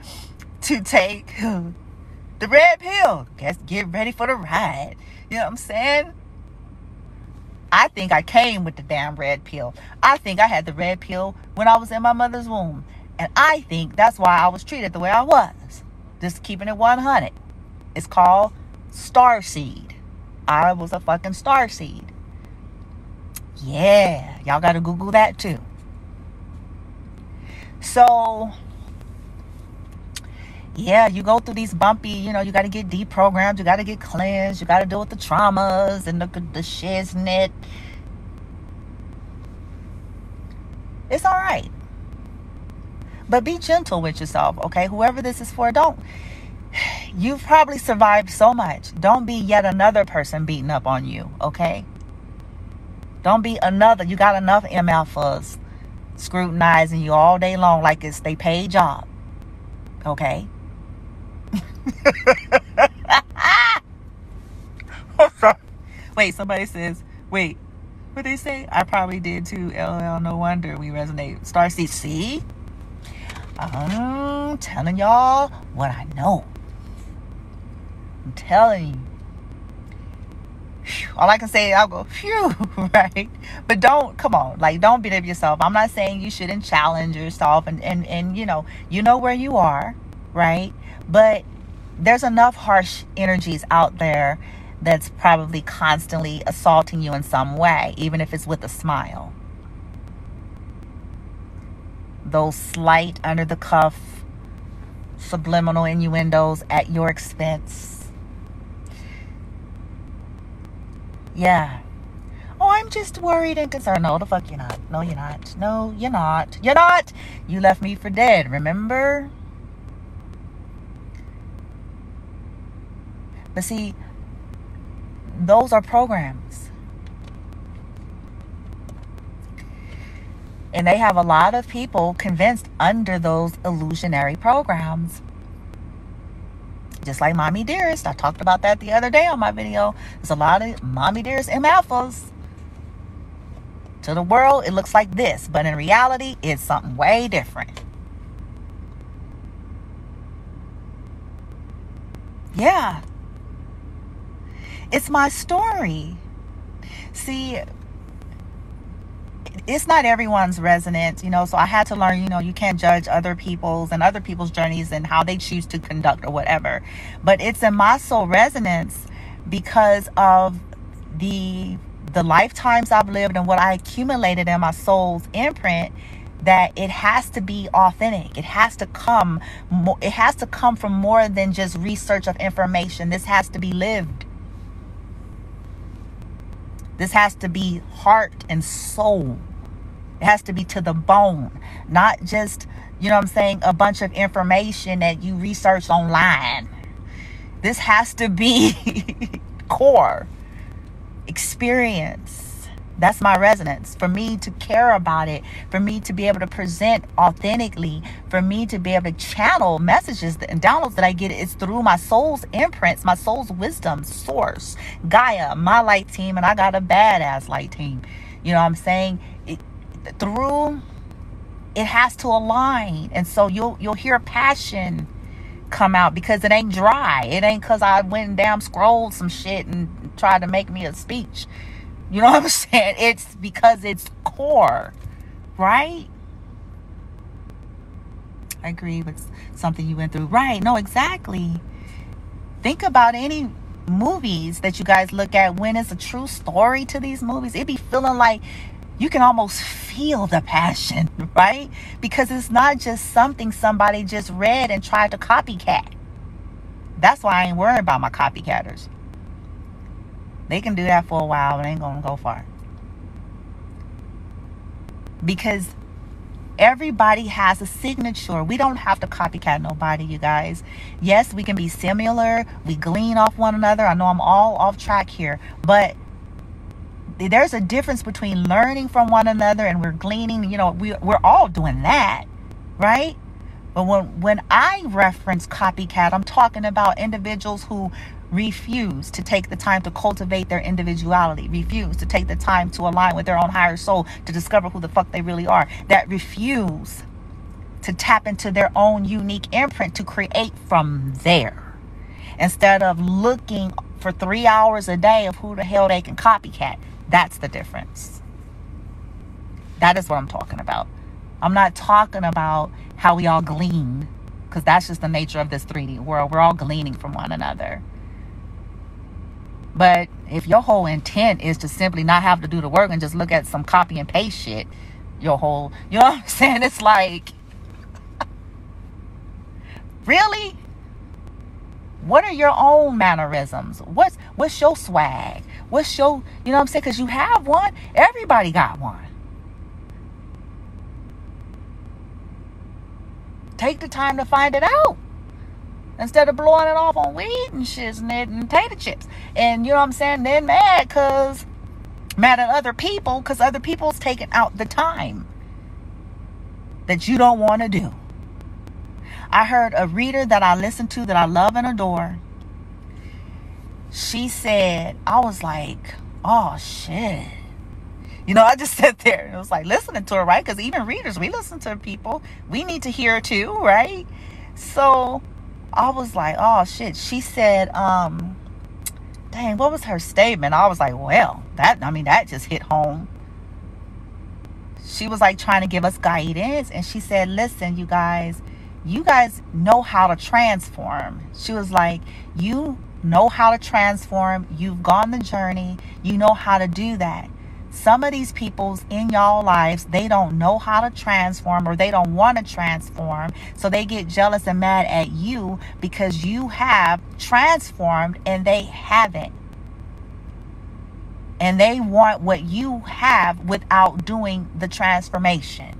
to take (laughs) the red pill. Guess get ready for the ride. You know what I'm saying? I think I came with the damn red pill. I think I had the red pill when I was in my mother's womb. And I think that's why I was treated the way I was. Just keeping it 100. It's called star seed. I was a fucking star seed. Yeah, y'all got to Google that too. So, yeah, you go through these bumpy, you know, you got to get deprogrammed, you got to get cleansed, you got to deal with the traumas and the, the shiznit. It's all right. But be gentle with yourself, okay? Whoever this is for, don't. (sighs) You've probably survived so much. Don't be yet another person beating up on you, okay? Don't be another. You got enough MFers scrutinizing you all day long like it's they paid job, okay? (laughs) wait, somebody says, wait, what they say? I probably did too. LL, no wonder we resonate. Star C, see? I'm telling y'all what I know. I'm telling you. All I can say, I'll go, phew, (laughs) right? But don't, come on, like, don't beat up yourself. I'm not saying you shouldn't challenge yourself and, and, and, you know, you know where you are, right? But there's enough harsh energies out there that's probably constantly assaulting you in some way, even if it's with a smile. Those slight, under the cuff, subliminal innuendos at your expense. Yeah. Oh, I'm just worried and concerned. No, the fuck you're not. No, you're not. No, you're not. You're not. You left me for dead, remember? But see, those are programs. And they have a lot of people convinced under those illusionary programs. Just like Mommy Dearest. I talked about that the other day on my video. There's a lot of Mommy Dearest and alphas. To the world, it looks like this, but in reality, it's something way different. Yeah. It's my story. See, it's not everyone's resonance, you know, so I had to learn, you know, you can't judge other people's and other people's journeys and how they choose to conduct or whatever. But it's in my soul resonance because of the the lifetimes I've lived and what I accumulated in my soul's imprint that it has to be authentic. It has to come it has to come from more than just research of information. This has to be lived. This has to be heart and soul. It has to be to the bone, not just, you know I'm saying, a bunch of information that you research online. This has to be (laughs) core experience that's my resonance. For me to care about it, for me to be able to present authentically, for me to be able to channel messages and downloads that I get, it's through my soul's imprints, my soul's wisdom source, Gaia, my light team, and I got a badass light team. You know what I'm saying? It, through it has to align. And so you'll you'll hear passion come out because it ain't dry. It ain't cause I went and damn scrolled some shit and tried to make me a speech. You know what I'm (laughs) saying? It's because it's core, right? I agree with something you went through. Right. No, exactly. Think about any movies that you guys look at when it's a true story to these movies. It'd be feeling like you can almost feel the passion, (laughs) right? Because it's not just something somebody just read and tried to copycat. That's why I ain't worried about my copycatters. They can do that for a while, but ain't gonna go far. Because everybody has a signature. We don't have to copycat nobody, you guys. Yes, we can be similar. We glean off one another. I know I'm all off track here, but there's a difference between learning from one another and we're gleaning. You know, we, we're all doing that, right? But when, when I reference copycat, I'm talking about individuals who refuse to take the time to cultivate their individuality, refuse to take the time to align with their own higher soul to discover who the fuck they really are, that refuse to tap into their own unique imprint to create from there instead of looking for three hours a day of who the hell they can copycat. That's the difference. That is what I'm talking about. I'm not talking about how we all glean because that's just the nature of this 3D world. We're all gleaning from one another. But if your whole intent is to simply not have to do the work and just look at some copy and paste shit, your whole, you know what I'm (laughs) saying? It's like, really? What are your own mannerisms? What's what's your swag? What's your, you know what I'm saying? Because you have one. Everybody got one. Take the time to find it out instead of blowing it off on weed and shit and, potato chips. And you know what I'm saying? Then mad because mad at other people because other people's taking out the time that you don't want to do. I heard a reader that I listen to that I love and adore. She said, I was like, oh shit. You know, I just (laughs) sat there and it was like listening to her, right? Because even readers, we listen to people. We need to hear too, right? So I was like, oh shit. She said, um, dang, what was her statement? I was like, well, that, I mean, that just hit home. She was like trying to give us guidance. And she said, listen, you guys, you guys know how to transform. She was like, you know how to transform. You've gone the journey. You know how to do that some of these people's in y'all lives they don't know how to transform or they don't want to transform. So they get jealous and mad at you because you have transformed and they haven't. And they want what you have without doing the transformation.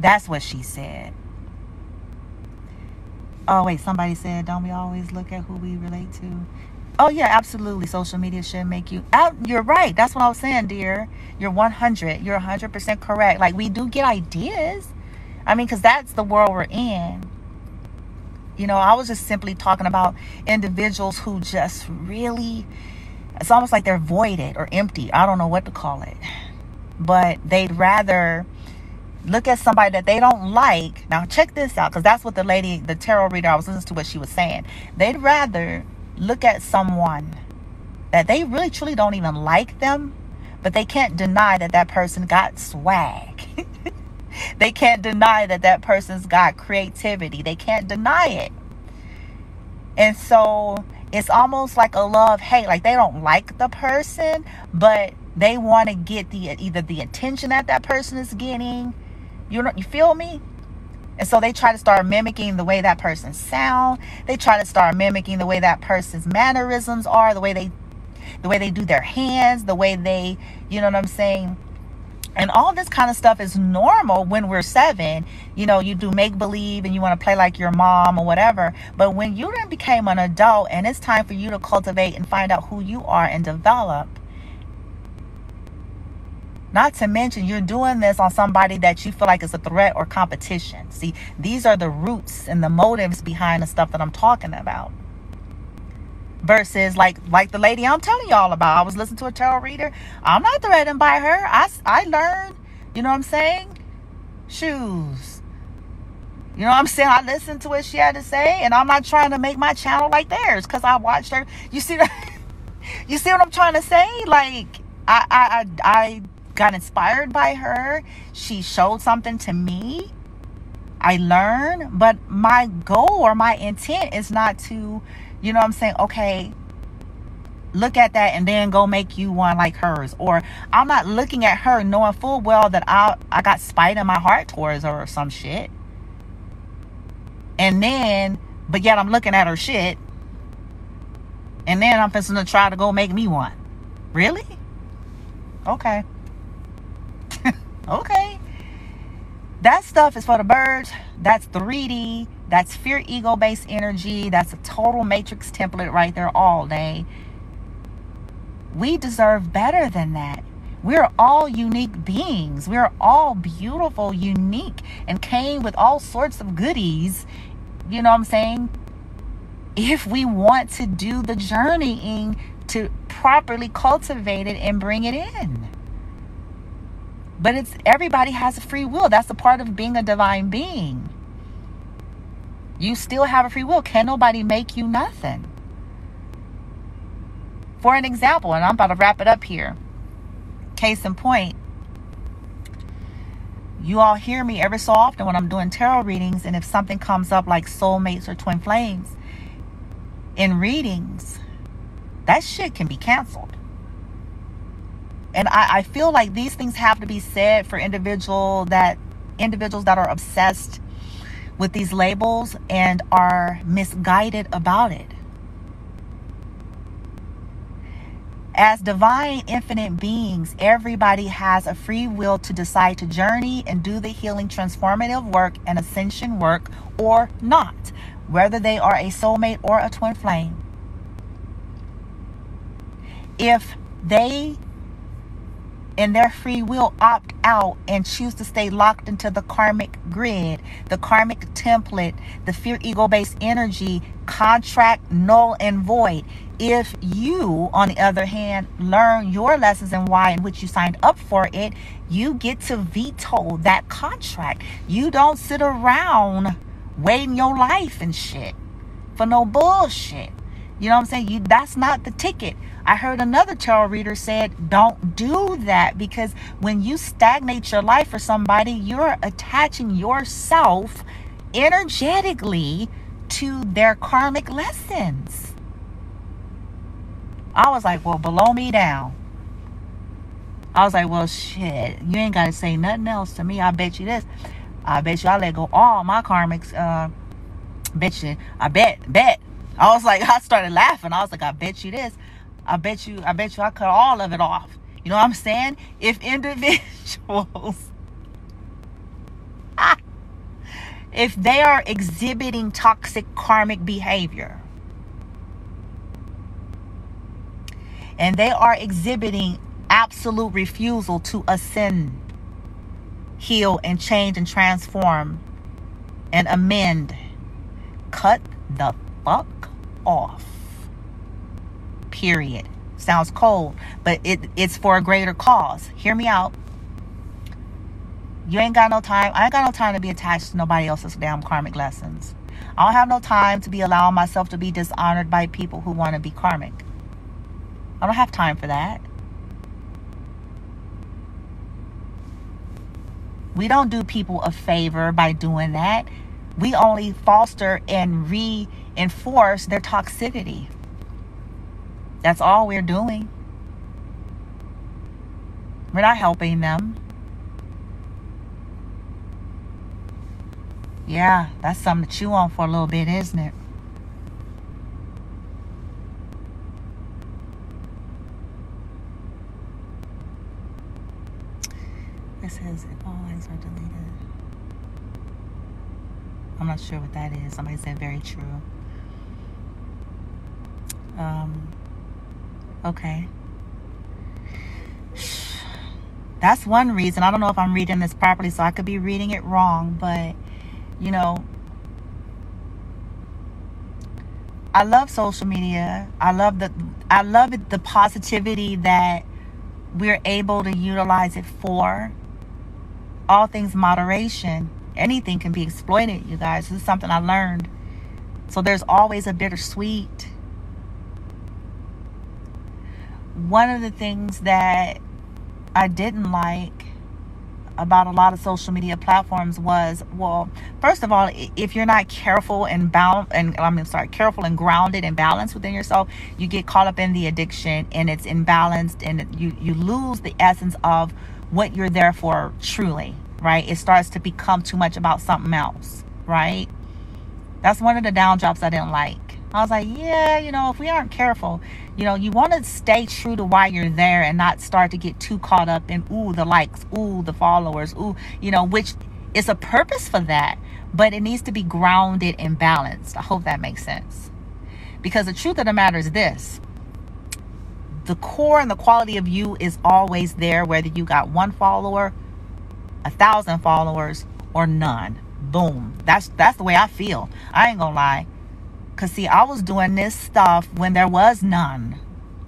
That's what she said. Oh wait somebody said don't we always look at who we relate to Oh yeah, absolutely. Social media should make you out. You're right. That's what I was saying, dear. You're 100. You're 100% correct. Like we do get ideas. I mean, because that's the world we're in. You know, I was just simply talking about individuals who just really, it's almost like they're voided or empty. I don't know what to call it. But they'd rather look at somebody that they don't like. Now, check this out because that's what the lady, the tarot reader I was listening to, what she was saying. They'd rather look at someone that they really truly don't even like them, but they can't deny that that person got swag. (laughs) they can't deny that that person's got creativity. They can't deny it. And so it's almost like a love hate. Like they don't like the person, but they want to get the either the attention that that person is getting. You know, you feel me? And so they try to start mimicking the way that person sound. They try to start mimicking the way that person's mannerisms are, the way they the way they do their hands, the way they, you know what I'm saying? And all this kind of stuff is normal when we're seven. You know, you do make believe and you want to play like your mom or whatever. But when you then became an adult and it's time for you to cultivate and find out who you are and develop, not to mention, you're doing this on somebody that you feel like is a threat or competition. See, these are the roots and the motives behind the stuff that I'm talking about. Versus like like the lady I'm telling y'all about. I was listening to a tarot reader. I'm not threatened by her. I, I learned, you know what I'm saying? Shoes. You know what I'm saying? I listened to what she had to say, and I'm not trying to make my channel like theirs because I watched her. You see that? (laughs) you see what I'm trying to say? Like I I I, I got inspired by her. She showed something to me. I learned, but my goal or my intent is not to, you know I'm saying, okay, look at that and then go make you one like hers. Or I'm not looking at her knowing full well that I I got spite in my heart towards her or some shit. And then, but yet I'm looking at her shit. And then I'm fixing to try to go make me one. Really? Okay. Okay. That stuff is for the birds. That's 3D. That's fear ego based energy. That's a total matrix template right there all day. We deserve better than that. We're all unique beings. We're all beautiful, unique, and came with all sorts of goodies. You know what I'm saying? If we want to do the journeying to properly cultivate it and bring it in. But it's everybody has a free will. That's a part of being a divine being. You still have a free will. Can nobody make you nothing? For an example, and I'm about to wrap it up here. Case in point, you all hear me every so often when I'm doing tarot readings, and if something comes up like soulmates or twin flames in readings, that shit can be canceled. And I, I feel like these things have to be said for individual that individuals that are obsessed with these labels and are misguided about it. As divine infinite beings, everybody has a free will to decide to journey and do the healing transformative work and ascension work or not, whether they are a soulmate or a twin flame. If they in their free will opt out and choose to stay locked into the karmic grid, the karmic template, the fear ego based energy, contract null and void. If you, on the other hand, learn your lessons and why in which you signed up for it, you get to veto that contract. You don't sit around waiting your life and shit for no bullshit. You know what I'm saying? You that's not the ticket. I heard another tarot reader said, don't do that because when you stagnate your life for somebody, you're attaching yourself energetically to their karmic lessons. I was like, well, blow me down. I was like, well, shit, you ain't got to say nothing else to me. I bet you this. I bet you I let go all my karmics. Uh, bet you, I bet, bet. I was like, (laughs) I started laughing. I was like, I bet you this. I bet you, I bet you I cut all of it off. You know what I'm saying? If individuals, (laughs) if they are exhibiting toxic karmic behavior, and they are exhibiting absolute refusal to ascend, heal, and change and transform and amend, cut the fuck off period. Sounds cold, but it, it's for a greater cause. Hear me out. You ain't got no time. I ain't got no time to be attached to nobody else's damn karmic lessons. I don't have no time to be allowing myself to be dishonored by people who want to be karmic. I don't have time for that. We don't do people a favor by doing that. We only foster and reinforce their toxicity. That's all we're doing. We're not helping them. Yeah, that's something to chew on for a little bit, isn't it? It says if all are deleted. I'm not sure what that is. Somebody said very true. Um, okay. That's one reason. I don't know if I'm reading this properly, so I could be reading it wrong, but you know, I love social media. I love the I love it, the positivity that we're able to utilize it for all things moderation. Anything can be exploited, you guys. This is something I learned. So there's always a bittersweet. One of the things that I didn't like about a lot of social media platforms was well first of all if you're not careful and bound and i mean sorry careful and grounded and balanced within yourself you get caught up in the addiction and it's imbalanced and you you lose the essence of what you're there for truly right? It starts to become too much about something else, right? That's one of the down drops I didn't like. I was like, yeah, you know, if we aren't careful, you know, you want to stay true to why you're there and not start to get too caught up in, ooh, the likes, ooh, the followers, ooh, you know, which is a purpose for that, but it needs to be grounded and balanced. I hope that makes sense. Because the truth of the matter is this the core and the quality of you is always there, whether you got one follower a thousand followers or none. Boom. That's that's the way I feel. I ain't gonna lie. Cause see, I was doing this stuff when there was none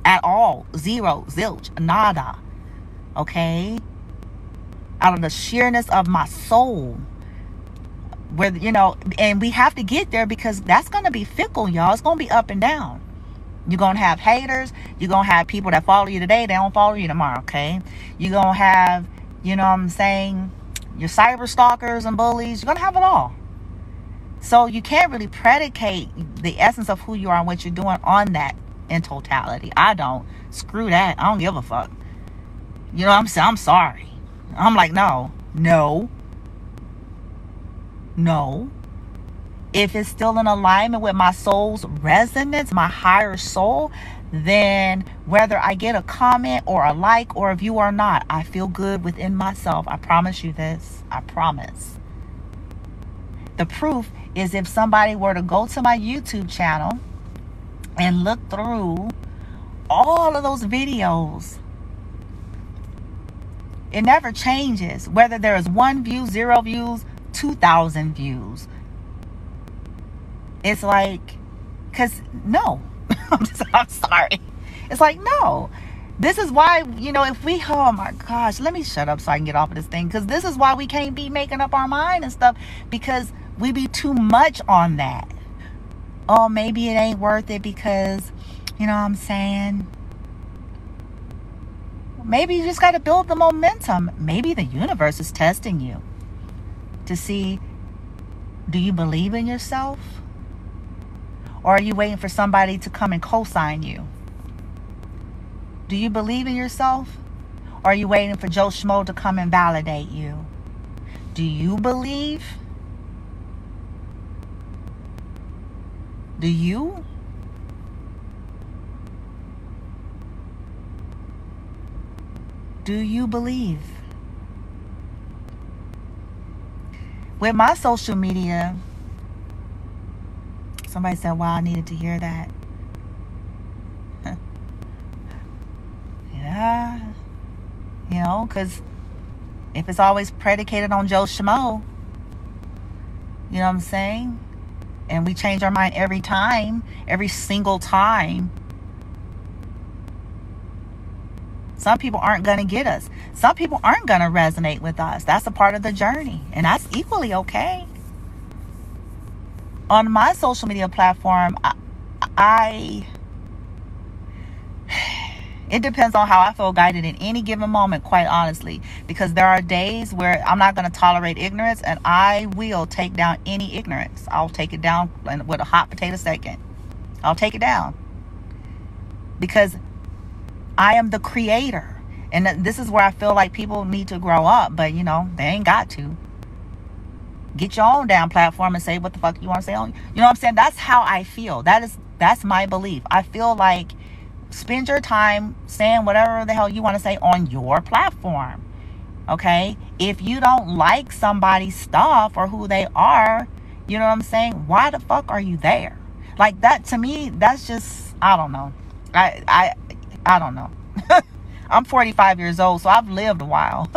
at all. Zero, zilch, nada. Okay? Out of the sheerness of my soul. Where you know, and we have to get there because that's gonna be fickle, y'all. It's gonna be up and down. You're gonna have haters, you're gonna have people that follow you today, they don't follow you tomorrow, okay? You're gonna have you know what I'm saying, your cyber stalkers and bullies, you're going to have it all. So you can't really predicate the essence of who you are and what you're doing on that in totality. I don't. Screw that. I don't give a fuck. You know I'm? I'm sorry. I'm like, no, no, no. If it's still in alignment with my soul's resonance, my higher soul, then whether I get a comment or a like or a view or not, I feel good within myself. I promise you this. I promise. The proof is if somebody were to go to my YouTube channel and look through all of those videos, it never changes. Whether there is one view, zero views, 2,000 views. It's like, because no, (laughs) I'm, sorry. It's like, no. This is why, you know, if we, oh my gosh, let me shut up so I can get off of this thing. Because this is why we can't be making up our mind and stuff. Because we be too much on that. Oh, maybe it ain't worth it because, you know what I'm saying? Maybe you just got to build the momentum. Maybe the universe is testing you to see do you believe in yourself? Or are you waiting for somebody to come and co sign you? Do you believe in yourself? Or are you waiting for Joe Schmo to come and validate you? Do you believe? Do you? Do you believe? With my social media, Somebody said, wow, I needed to hear that. (laughs) yeah. You know, because if it's always predicated on Joe Schmo, you know what I'm saying? And we change our mind every time, every single time. Some people aren't going to get us. Some people aren't going to resonate with us. That's a part of the journey. And that's equally okay. on my social media platform, I, I it depends on how I feel guided in any given moment, quite honestly. Because there are days where I'm not going to tolerate ignorance and I will take down any ignorance. I'll take it down with a hot potato second. I'll take it down. Because I am the creator. And this is where I feel like people need to grow up, but you know, they ain't got to. Get your own damn platform and say what the fuck you want to say on. You know what I'm saying? That's how I feel. That is that's my belief. I feel like spend your time saying whatever the hell you want to say on your platform. Okay? If you don't like somebody's stuff or who they are, you know what I'm saying? Why the fuck are you there? Like that to me, that's just I don't know. I I I don't know. (laughs) I'm 45 years old, so I've lived a while.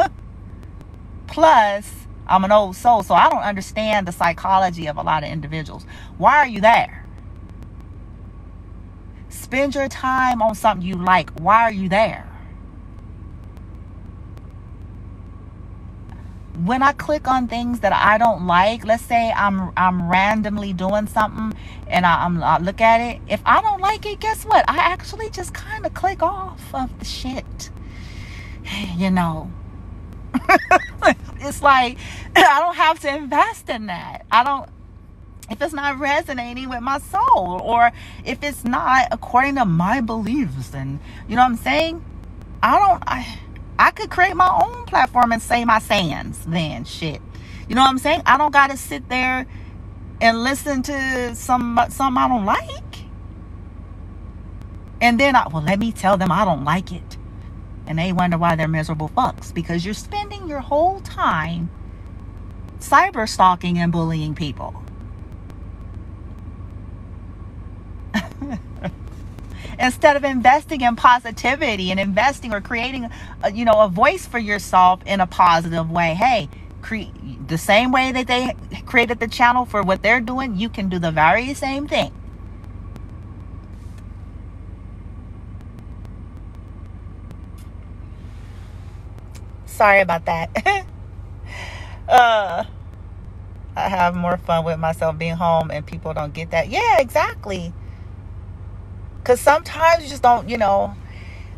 (laughs) Plus, I'm an old soul, so I don't understand the psychology of a lot of individuals. Why are you there? Spend your time on something you like. Why are you there? when I click on things that I don't like, let's say I'm I'm randomly doing something and I, I'm, I look at it. If I don't like it, guess what? I actually just kind of click off of the shit. (sighs) You know, (laughs) it's like (laughs) I don't have to invest in that. I don't. If it's not resonating with my soul, or if it's not according to my beliefs, and you know what I'm saying, I don't. I I could create my own platform and say my sayings then shit. You know what I'm saying? I don't gotta sit there and listen to some some I don't like. And then I well let me tell them I don't like it. And they wonder why they're miserable fucks. Because you're spending your whole time cyber stalking and bullying people. Instead of investing in positivity and investing or creating a, you know a voice for yourself in a positive way hey create the same way that they created the channel for what they're doing you can do the very same thing sorry about that (laughs) uh I have more fun with myself being home and people don't get that. Yeah, exactly. Because sometimes you just don't, you know,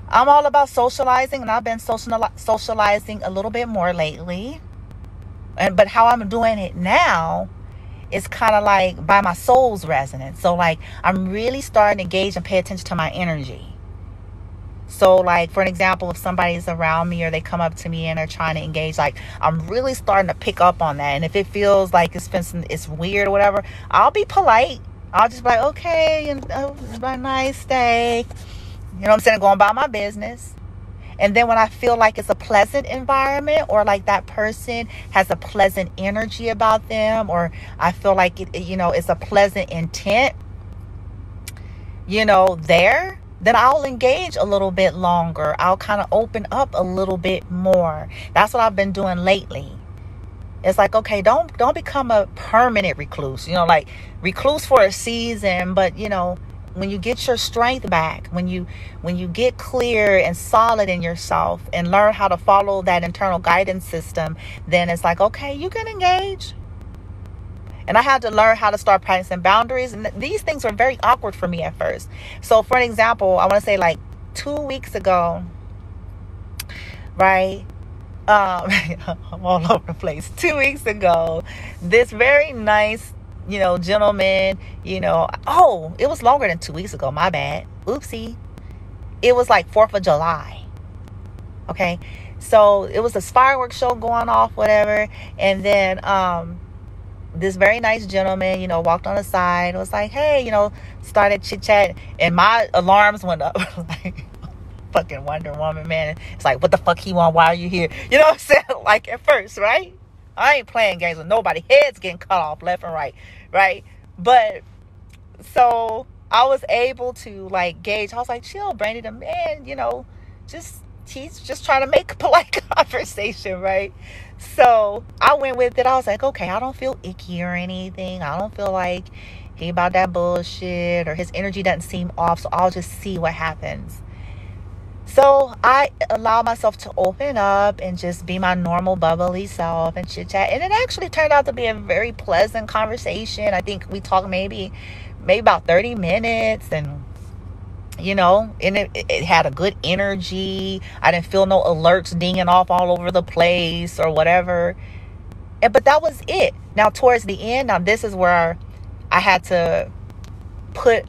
I'm all about socializing and I've been social, socializing a little bit more lately. And but how I'm doing it now is kind of like by my soul's resonance. So like I'm really starting to engage and pay attention to my energy. So like for an example, if somebody's around me or they come up to me and they're trying to engage, like I'm really starting to pick up on that. And if it feels like it's been some, it's weird or whatever, I'll be polite I'll just be like, okay, and oh, a nice day. You know what I'm saying? Going about my business. And then when I feel like it's a pleasant environment or like that person has a pleasant energy about them or I feel like it, you know, it's a pleasant intent, you know, there, then I'll engage a little bit longer. I'll kind of open up a little bit more. That's what I've been doing lately it's like okay don't don't become a permanent recluse you know like recluse for a season but you know when you get your strength back when you when you get clear and solid in yourself and learn how to follow that internal guidance system then it's like okay you can engage. And i had to learn how to start practicing boundaries and these things were very awkward for me at first. So for an example i want to say like two weeks ago right um, (laughs) I'm all over the place. Two weeks ago, this very nice, you know, gentleman, you know, oh, it was longer than two weeks ago. My bad. Oopsie. It was like 4th of July. Okay. So it was this fireworks show going off, whatever. And then, um, this very nice gentleman, you know, walked on the side, was like, hey, you know, started chit chat, and my alarms went up. (laughs) like, fucking Wonder Woman, man. It's like, what the fuck he want? Why are you here? You know what I'm (laughs) saying? Like at first, right? I ain't playing games with nobody. Heads getting cut off left and right, right? But so I was able to like gauge. I was like, chill, Brandy, the man, you know, just he's just trying to make a (laughs) polite conversation, right? So I went with it. I was like, okay, I don't feel icky or anything. I don't feel like he about that bullshit or his energy doesn't seem off. So I'll just see what happens. So I allowed myself to open up and just be my normal bubbly self and chit chat. And it actually turned out to be a very pleasant conversation. I think we talked maybe maybe about 30 minutes and you know and it, it had a good energy i didn't feel no alerts dinging off all over the place or whatever and, but that was it now towards the end now this is where i had to put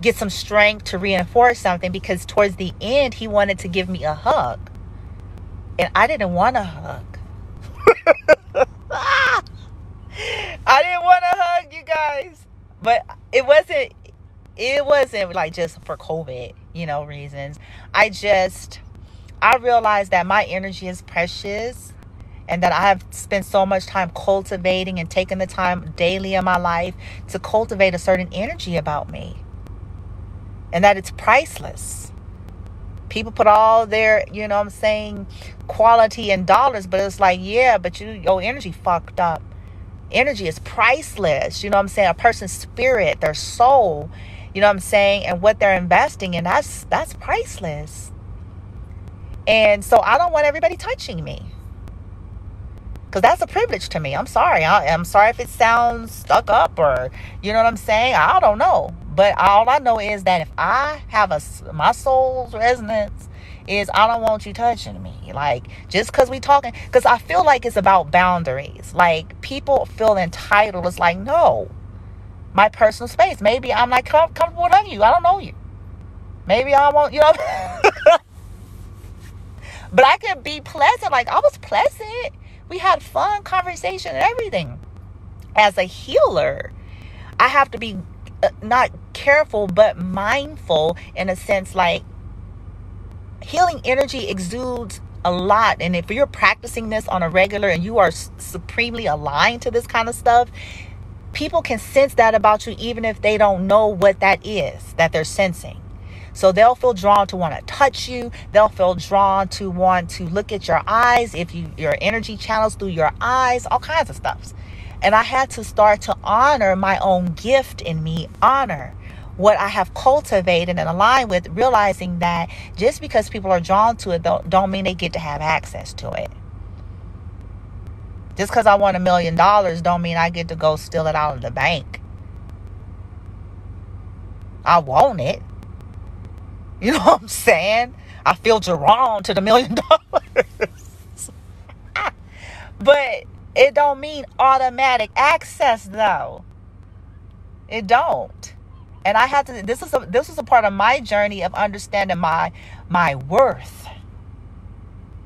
get some strength to reinforce something because towards the end he wanted to give me a hug. And i didn't want a hug. (laughs) I didn't want a hug you guys. But it wasn't it wasn't like just for covid you know reasons. I just i realized that my energy is precious and that I have spent so much time cultivating and taking the time daily in my life to cultivate a certain energy about me and that it's priceless. People put all their, you know I'm saying, quality in dollars, but it's like, yeah, but you your energy fucked up. Energy is priceless. You know what I'm saying? A person's spirit, their soul, you know what I'm saying, and what they're investing in, that's that's priceless. And so I don't want everybody touching me. Cause that's a privilege to me. I'm sorry. I, am sorry if it sounds stuck up or you know what I'm saying. I don't know. But all I know is that if I have a my soul's resonance is I don't want you touching me. Like just because we talking, because I feel like it's about boundaries. Like people feel entitled. It's like no, my personal space. Maybe I'm not com- comfortable with you. I don't know you. Maybe I won't. You know. (laughs) but I can be pleasant. Like I was pleasant. We had fun conversation and everything. As a healer, I have to be Uh, not careful but mindful in a sense like healing energy exudes a lot. And if you're practicing this on a regular and you are supremely aligned to this kind of stuff people can sense that about you even if they don't know what that is that they're sensing. So they'll feel drawn to want to touch you. They'll feel drawn to want to look at your eyes if you your energy channels through your eyes all kinds of stuff and I had to start to honor my own gift in me, honor what I have cultivated and aligned with, realizing that just because people are drawn to it don't, don't mean they get to have access to it. Just because I want a million dollars don't mean I get to go steal it out of the bank. I want it. You (laughs) know what I'm saying? I feel drawn to the million (laughs) dollars. (laughs) but it don't mean automatic access though. It don't. And I had to this is a this was a part of my journey of understanding my my worth.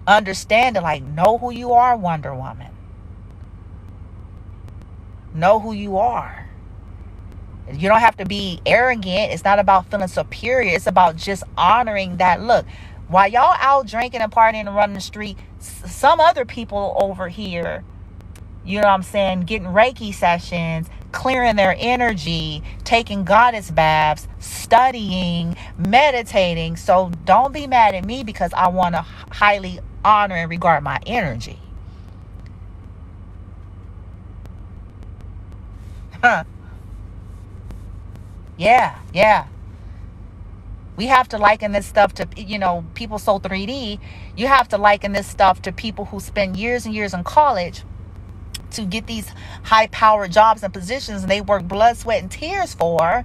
Understanding like know who you are, Wonder Woman. Know who you are. You don't have to be arrogant. It's not about feeling superior. It's about just honoring that look. While y'all out drinking and partying and running the street, some other people over here you know what I'm saying, getting Reiki sessions, clearing their energy, taking goddess baths, studying, meditating. So don't be mad at me because I want to highly honor and regard my energy. Huh. Yeah, yeah. We have to liken this stuff to, you know, people so 3D. You have to liken this stuff to people who spend years and years in college to get these high powered jobs and positions and they work blood, sweat, and tears for,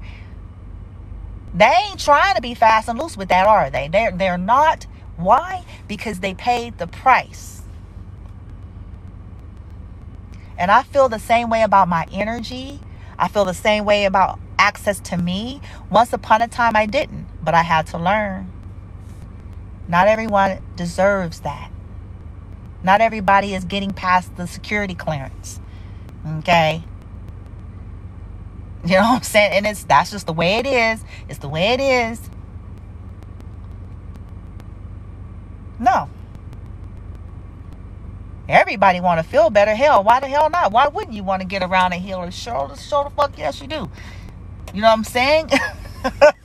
they ain't trying to be fast and loose with that, are they? They're, they're not. Why? Because they paid the price. And I feel the same way about my energy. I feel the same way about access to me. Once upon a time, I didn't, but I had to learn. Not everyone deserves that. Not everybody is getting past the security clearance. Okay? You know what I'm saying? And it's that's just the way it is. It's the way it is. No. Everybody want to feel better. Hell, why the hell not? Why wouldn't you want to get around a healer? Sure, sure the fuck yes you do. You know what I'm saying?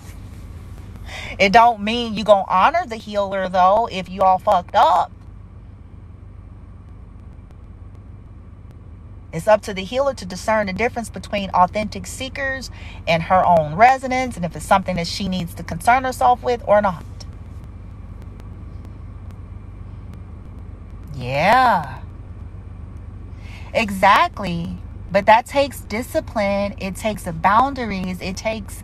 (laughs) it don't mean you gonna honor the healer though if you all fucked up. It's up to the healer to discern the difference between authentic seekers and her own resonance and if it's something that she needs to concern herself with or not. Yeah. Exactly. But that takes discipline, it takes the boundaries, it takes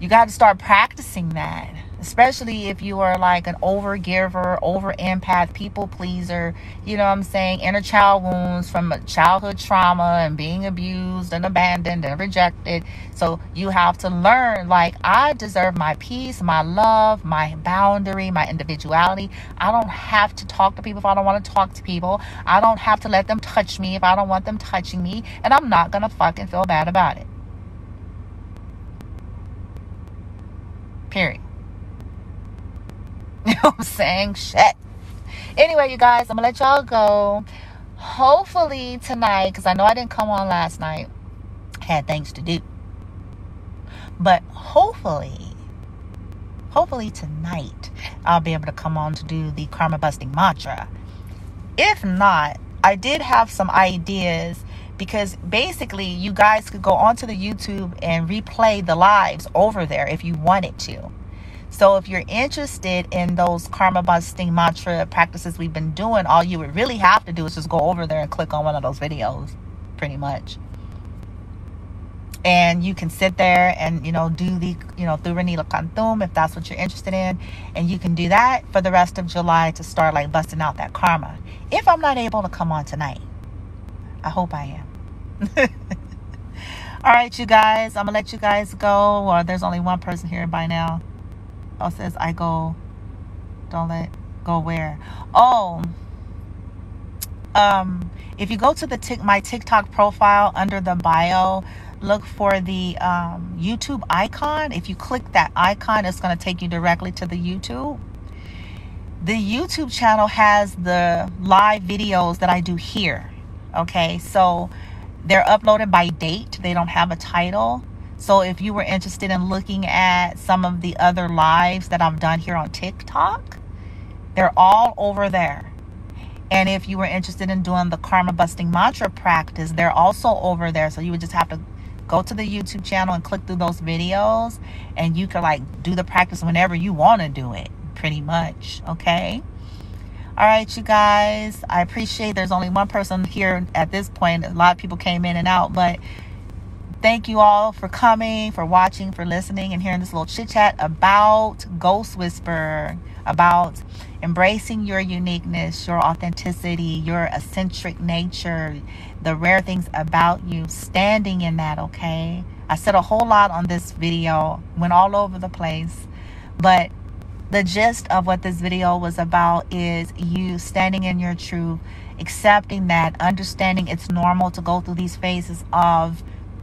you got to start practicing that especially if you are like an over giver, over empath, people pleaser, you know what I'm saying? Inner child wounds from a childhood trauma and being abused and abandoned and rejected. So you have to learn like, I deserve my peace, my love, my boundary, my individuality. I don't have to talk to people if I don't want to talk to people. I don't have to let them touch me if I don't want them touching me. And I'm not going to fucking feel bad about it. Period. (laughs) You know what I'm saying? Shit. Anyway, you guys, I'm gonna let y'all go. Hopefully tonight, because I know I didn't come on last night. Had things to do. But hopefully, hopefully tonight, I'll be able to come on to do the karma busting mantra. If not, I did have some ideas because basically you guys could go onto the YouTube and replay the lives over there if you wanted to. So if you're interested in those karma busting mantra practices we've been doing, all you would really have to do is just go over there and click on one of those videos, pretty much. And you can sit there and, you know, do the, you know, through Renila Kantum if that's what you're interested in. And you can do that for the rest of July to start like busting out that karma. If I'm not able to come on tonight, I hope I am. (laughs) All right, you guys, I'm going to let you guys go. Or there's only one person here by now. Oh, says I go. Don't let go where. Oh. Um, if you go to the tick my TikTok profile under the bio, look for the um, YouTube icon. If you click that icon, it's going to take you directly to the YouTube. The YouTube channel has the live videos that I do here. Okay, so they're uploaded by date. They don't have a title. So if you were interested in looking at some of the other lives that I've done here on TikTok, they're all over there. And if you were interested in doing the karma busting mantra practice, they're also over there. So you would just have to go to the YouTube channel and click through those videos and you can like do the practice whenever you want to do it, pretty much. Okay. All right, you guys. I appreciate there's only one person here at this point. A lot of people came in and out, but Thank you all for coming, for watching, for listening, and hearing this little chit chat about Ghost Whisper, about embracing your uniqueness, your authenticity, your eccentric nature, the rare things about you, standing in that, okay? I said a whole lot on this video, went all over the place, but the gist of what this video was about is you standing in your truth, accepting that, understanding it's normal to go through these phases of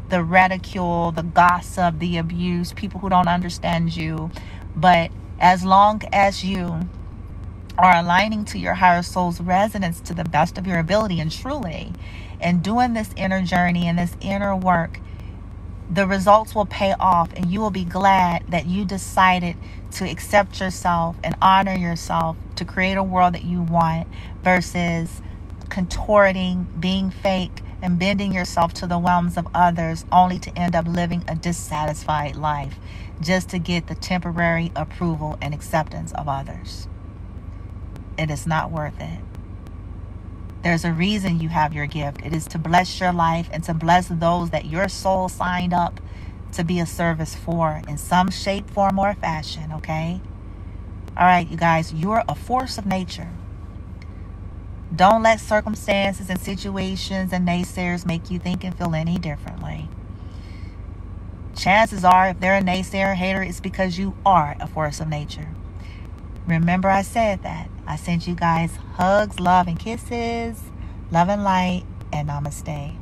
the ridicule, the gossip, the abuse, people who don't understand you. But as long as you are aligning to your higher soul's resonance to the best of your ability and truly, and doing this inner journey and this inner work, the results will pay off, and you will be glad that you decided to accept yourself and honor yourself to create a world that you want versus contorting, being fake, and bending yourself to the whims of others only to end up living a dissatisfied life just to get the temporary approval and acceptance of others. It is not worth it. There's a reason you have your gift. It is to bless your life and to bless those that your soul signed up to be a service for in some shape, form, or fashion, okay? All right, you guys, you're a force of nature. Don't let circumstances and situations and naysayers make you think and feel any differently. Chances are, if they're a naysayer hater, it's because you are a force of nature. Remember, I said that. I sent you guys hugs, love, and kisses. Love and light, and namaste.